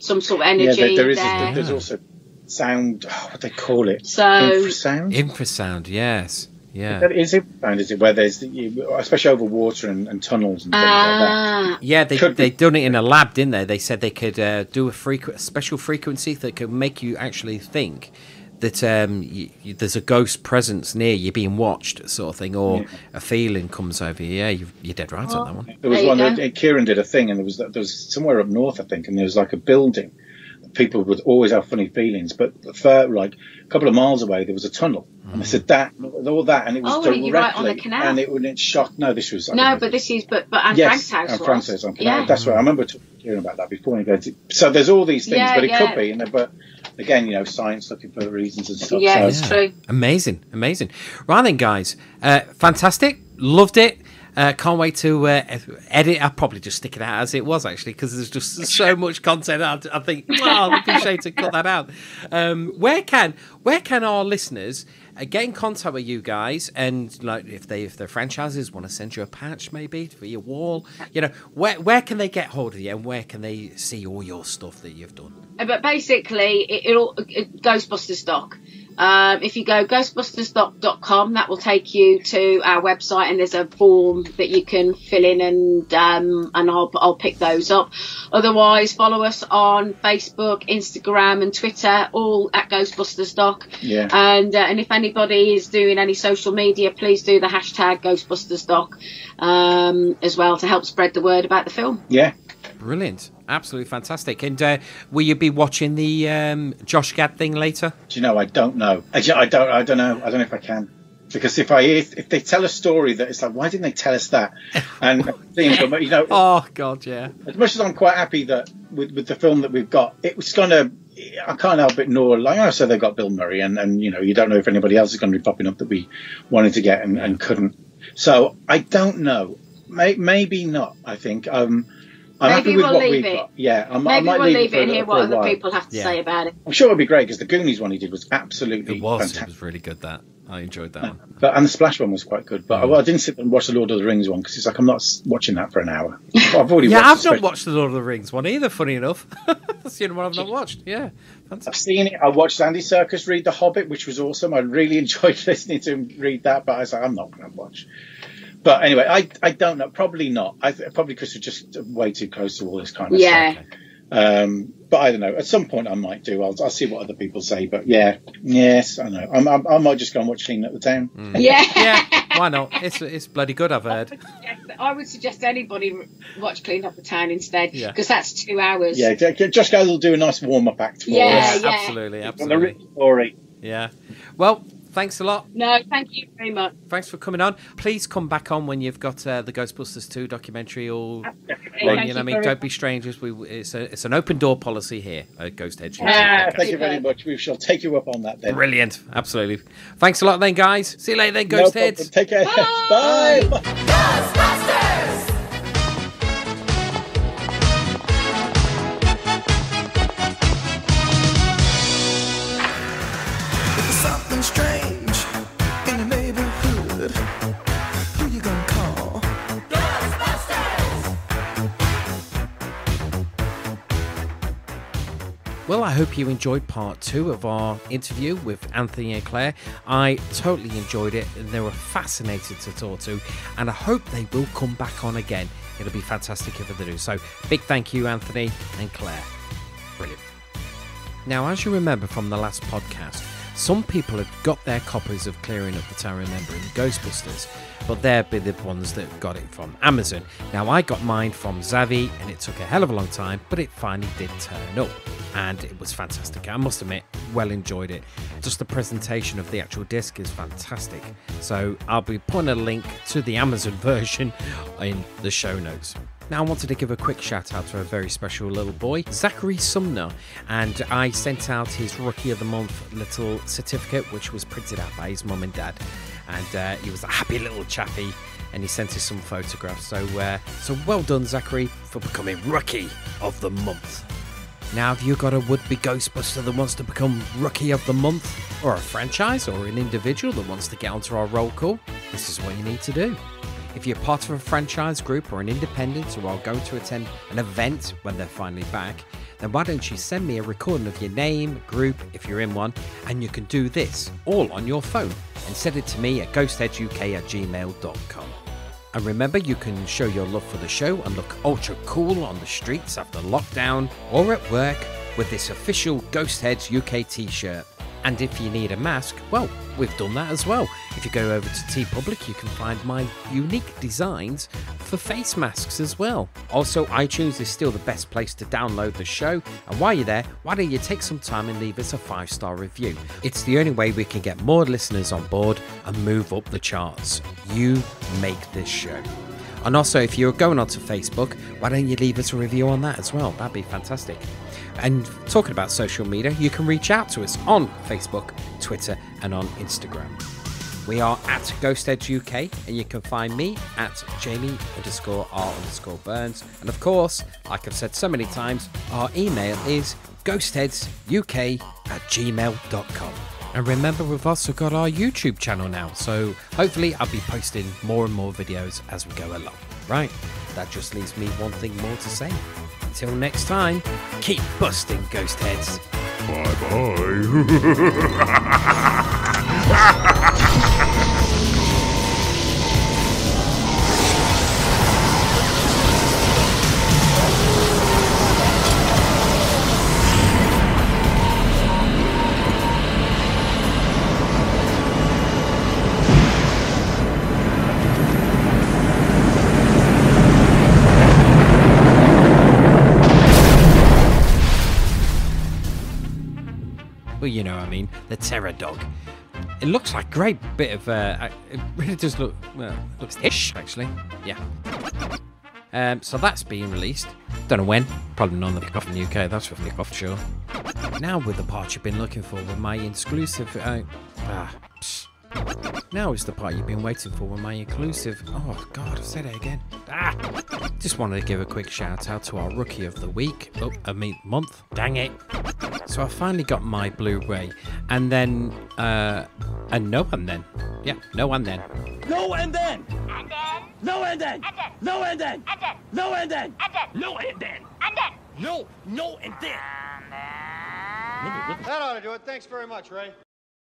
P: some sort of
O: yeah,
P: energy
O: there, there is.
P: there,
O: There's also sound. Oh, what they call it?
P: So-
O: infrasound.
A: Infrasound, yes. Yeah.
O: That is infrasound, is it? Where there's, you- especially over water and, and tunnels and things like
P: Ah.
O: that.
A: Yeah, they
O: Could be.
A: they done it in a lab, didn't they? They said they could uh, do a frequ- a special frequency that could make you actually think that um, y y there's a ghost presence near you being watched, sort of thing, or
O: Yeah.
A: a feeling comes over you. Yeah, you you're dead right on that one.
O: There was
P: There
O: one that Kieran did a thing, and there was there was somewhere up north, I think, and there was like a building. People would always have funny feelings, but for like a couple of miles away, there was a tunnel, and they said that all that, and it was
P: Oh,
O: directly,
P: you're right, on the canal.
O: and it wouldn't shock. No, this was I don't
P: No,
O: know.
P: but this is but but Anne
O: yes,
P: Frank's house
O: and
P: was.
O: Frank's house on canal.
P: Yeah.
O: That's right. I remember talking to Kieran about that before. And he goes, so there's all these things,
P: Yeah,
O: but it
P: yeah.
O: could be, and but again, you know, science looking for reasons and stuff.
P: Yeah,
O: so
P: it's true.
A: Amazing, amazing. Right then, guys, uh, fantastic. Loved it. Uh, can't wait to uh, edit. I'll probably just stick it out as it was actually because there's just so much content. I, I think, well, it'd be a shame to cut that out. Um, where can where can our listeners uh, get in contact with you guys? And like, if they if their franchises want to send you a patch, maybe for your wall, you know, where where can they get hold of you and where can they see all your stuff that you've done?
P: Uh, But basically, it, it'll it, Ghostbusters doc. Um, if you go ghostbustersdoc.com, that will take you to our website, and there's a form that you can fill in, and um, and I'll I'll pick those up. Otherwise, follow us on Facebook, Instagram, and Twitter, all at Ghostbusters Doc.
O: Yeah.
P: And uh, and if anybody is doing any social media, please do the hashtag Ghostbusters Doc um, as well to help spread the word about the film.
O: Yeah.
A: Brilliant, absolutely fantastic. And uh, will you be watching the um, Josh Gad thing later?
O: Do you know? I don't know. I, I don't. I don't know. I don't know if I can. Because if I if, if they tell a story that it's like, why didn't they tell us that? And you know,
A: Oh God, yeah.
O: as much as I'm quite happy that with, with the film that we've got, it was gonna. I can't help but know, like I said, they've got Bill Murray, and, and you know, you don't know if anybody else is going to be popping up that we wanted to get and, and couldn't. So I don't know. May, maybe not. I think. Um, I'm
P: Maybe
O: happy with
P: we'll
O: what
P: leave
O: we've
P: it.
O: got. Yeah, I'm, I
P: Maybe
O: might
P: we'll
O: leave,
P: leave
O: it,
P: it and hear what other people have to
A: Yeah.
P: say about it.
O: I'm sure it'll be great because the Goonies one he did was absolutely
A: It was. It
O: fantastic.
A: was really good. That I enjoyed that one.
O: But and the Splash one was quite good. But
A: Mm.
O: I, I didn't sit and watch the Lord of the Rings one because it's like I'm not s- watching that for an hour. I've already
A: Yeah,
O: watched
A: I've
O: the
A: not
O: special-
A: watched the Lord of the Rings one either. Funny enough, that's the only one I've not watched. Yeah,
O: I've seen it. I watched Andy Serkis read The Hobbit, which was awesome. I really enjoyed listening to him read that, but I was like, I'm not going to watch. But anyway, I I don't know. Probably not. I th- probably because we're just way too close to all this kind of
P: Yeah.
O: stuff. Um, but I don't know. At some point, I might do. I'll, I'll see what other people say. But yeah, yes, I know. I'm, I'm, I might just go and watch Clean Up the Town.
P: Yeah.
A: yeah. Why not? It's it's bloody good. I've heard.
P: I would suggest anybody watch Clean Up the Town instead
A: Yeah.
P: because that's two hours.
O: Yeah, just J- Josh Gad will do a nice warm up act for
P: Yeah,
O: us.
P: yeah.
A: absolutely,
O: On the
A: absolutely.
O: Story.
A: Yeah. Well, thanks a lot.
P: No, thank you very much.
A: Thanks for coming on. Please come back on when you've got uh, the Ghostbusters 2 documentary all.
P: Thank
A: you know,
P: you
A: what I mean, don't be strangers. We it's a, it's an open door policy here at Ghostheads.
O: Ah, thank you very much. We shall take you up on that then.
A: Brilliant, absolutely. Thanks a lot, then, guys. See you later, then,
O: No
A: Ghost
O: problem.
A: Heads.
O: Take care. Bye.
Q: Something
A: Well, I hope you enjoyed part two of our interview with Anthony and Claire. I totally enjoyed it, and they were fascinated to talk to, and I hope they will come back on again. It'll be fantastic if they do. So, big thank you, Anthony and Claire. Brilliant. Now, as you remember from the last podcast, some people had got their copies of Cleaning Up the Town Remembering Ghostbusters, but they'd be the ones that got it from Amazon. Now, I got mine from Zavvi, and it took a hell of a long time, but it finally did turn up, and it was fantastic. I must admit, well enjoyed it. Just the presentation of the actual disc is fantastic. So, I'll be putting a link to the Amazon version in the show notes. Now, I wanted to give a quick shout out to a very special little boy, Zachary Sumner, and I sent out his Rookie of the Month little certificate, which was printed out by his mum and dad. And uh, he was a happy little chappy, and he sent us some photographs. So, uh, so well done, Zachary, for becoming Rookie of the Month. Now, have you got a would be Ghostbuster that wants to become Rookie of the Month, or a franchise, or an individual that wants to get onto our roll call? This is what you need to do. If you're part of a franchise group or an independent or are going to attend an event when they're finally back, then why don't you send me a recording of your name, group, if you're in one, and you can do this all on your phone and send it to me at ghostheadsuk at gmail.com. And remember, you can show your love for the show and look ultra cool on the streets after lockdown or at work with this official Ghost Heads UK t shirt. And if you need a mask, well, we've done that as well. If you go over to TeePublic, you can find my unique designs for face masks as well. Also, iTunes is still the best place to download the show. And while you're there, why don't you take some time and leave us a five star review? It's the only way we can get more listeners on board and move up the charts. You make this show. And also, if you're going onto Facebook, why don't you leave us a review on that as well? That'd be fantastic. And talking about social media, you can reach out to us on Facebook, Twitter, and on Instagram. We are at Ghostheads UK, and you can find me at Jamie underscore R underscore Burns. And of course, like I've said so many times, our email is ghostheadsuk at gmail.com. And remember, we've also got our YouTube channel now, so hopefully, I'll be posting more and more videos as we go along. Right, that just leaves me one thing more to say. Until next time, keep busting ghost heads.
H: Bye bye.
A: you know what I mean. The Terror Dog. It looks like a great bit of. Uh, it really does look. Well, looks ish actually. Yeah. Um, so that's being released. Don't know when. Probably not the kickoff in the UK. That's for kickoff, sure. Now with the part you've been looking for, with my exclusive. Uh, ah, psh. Now is the part you've been waiting for with my inclusive. Oh God, I've said it again. Ah! Just wanted to give a quick shout out to our rookie of the week. Oh, I mean month. Dang it! So I finally got my Blu-ray, and then uh, and no and then, yeah, no and then.
F: No and then. And then. No and then. And then. No and then. And then. No and then. And then. No and then. And then. No, no and then.
R: That ought to do it. Thanks very much, Ray.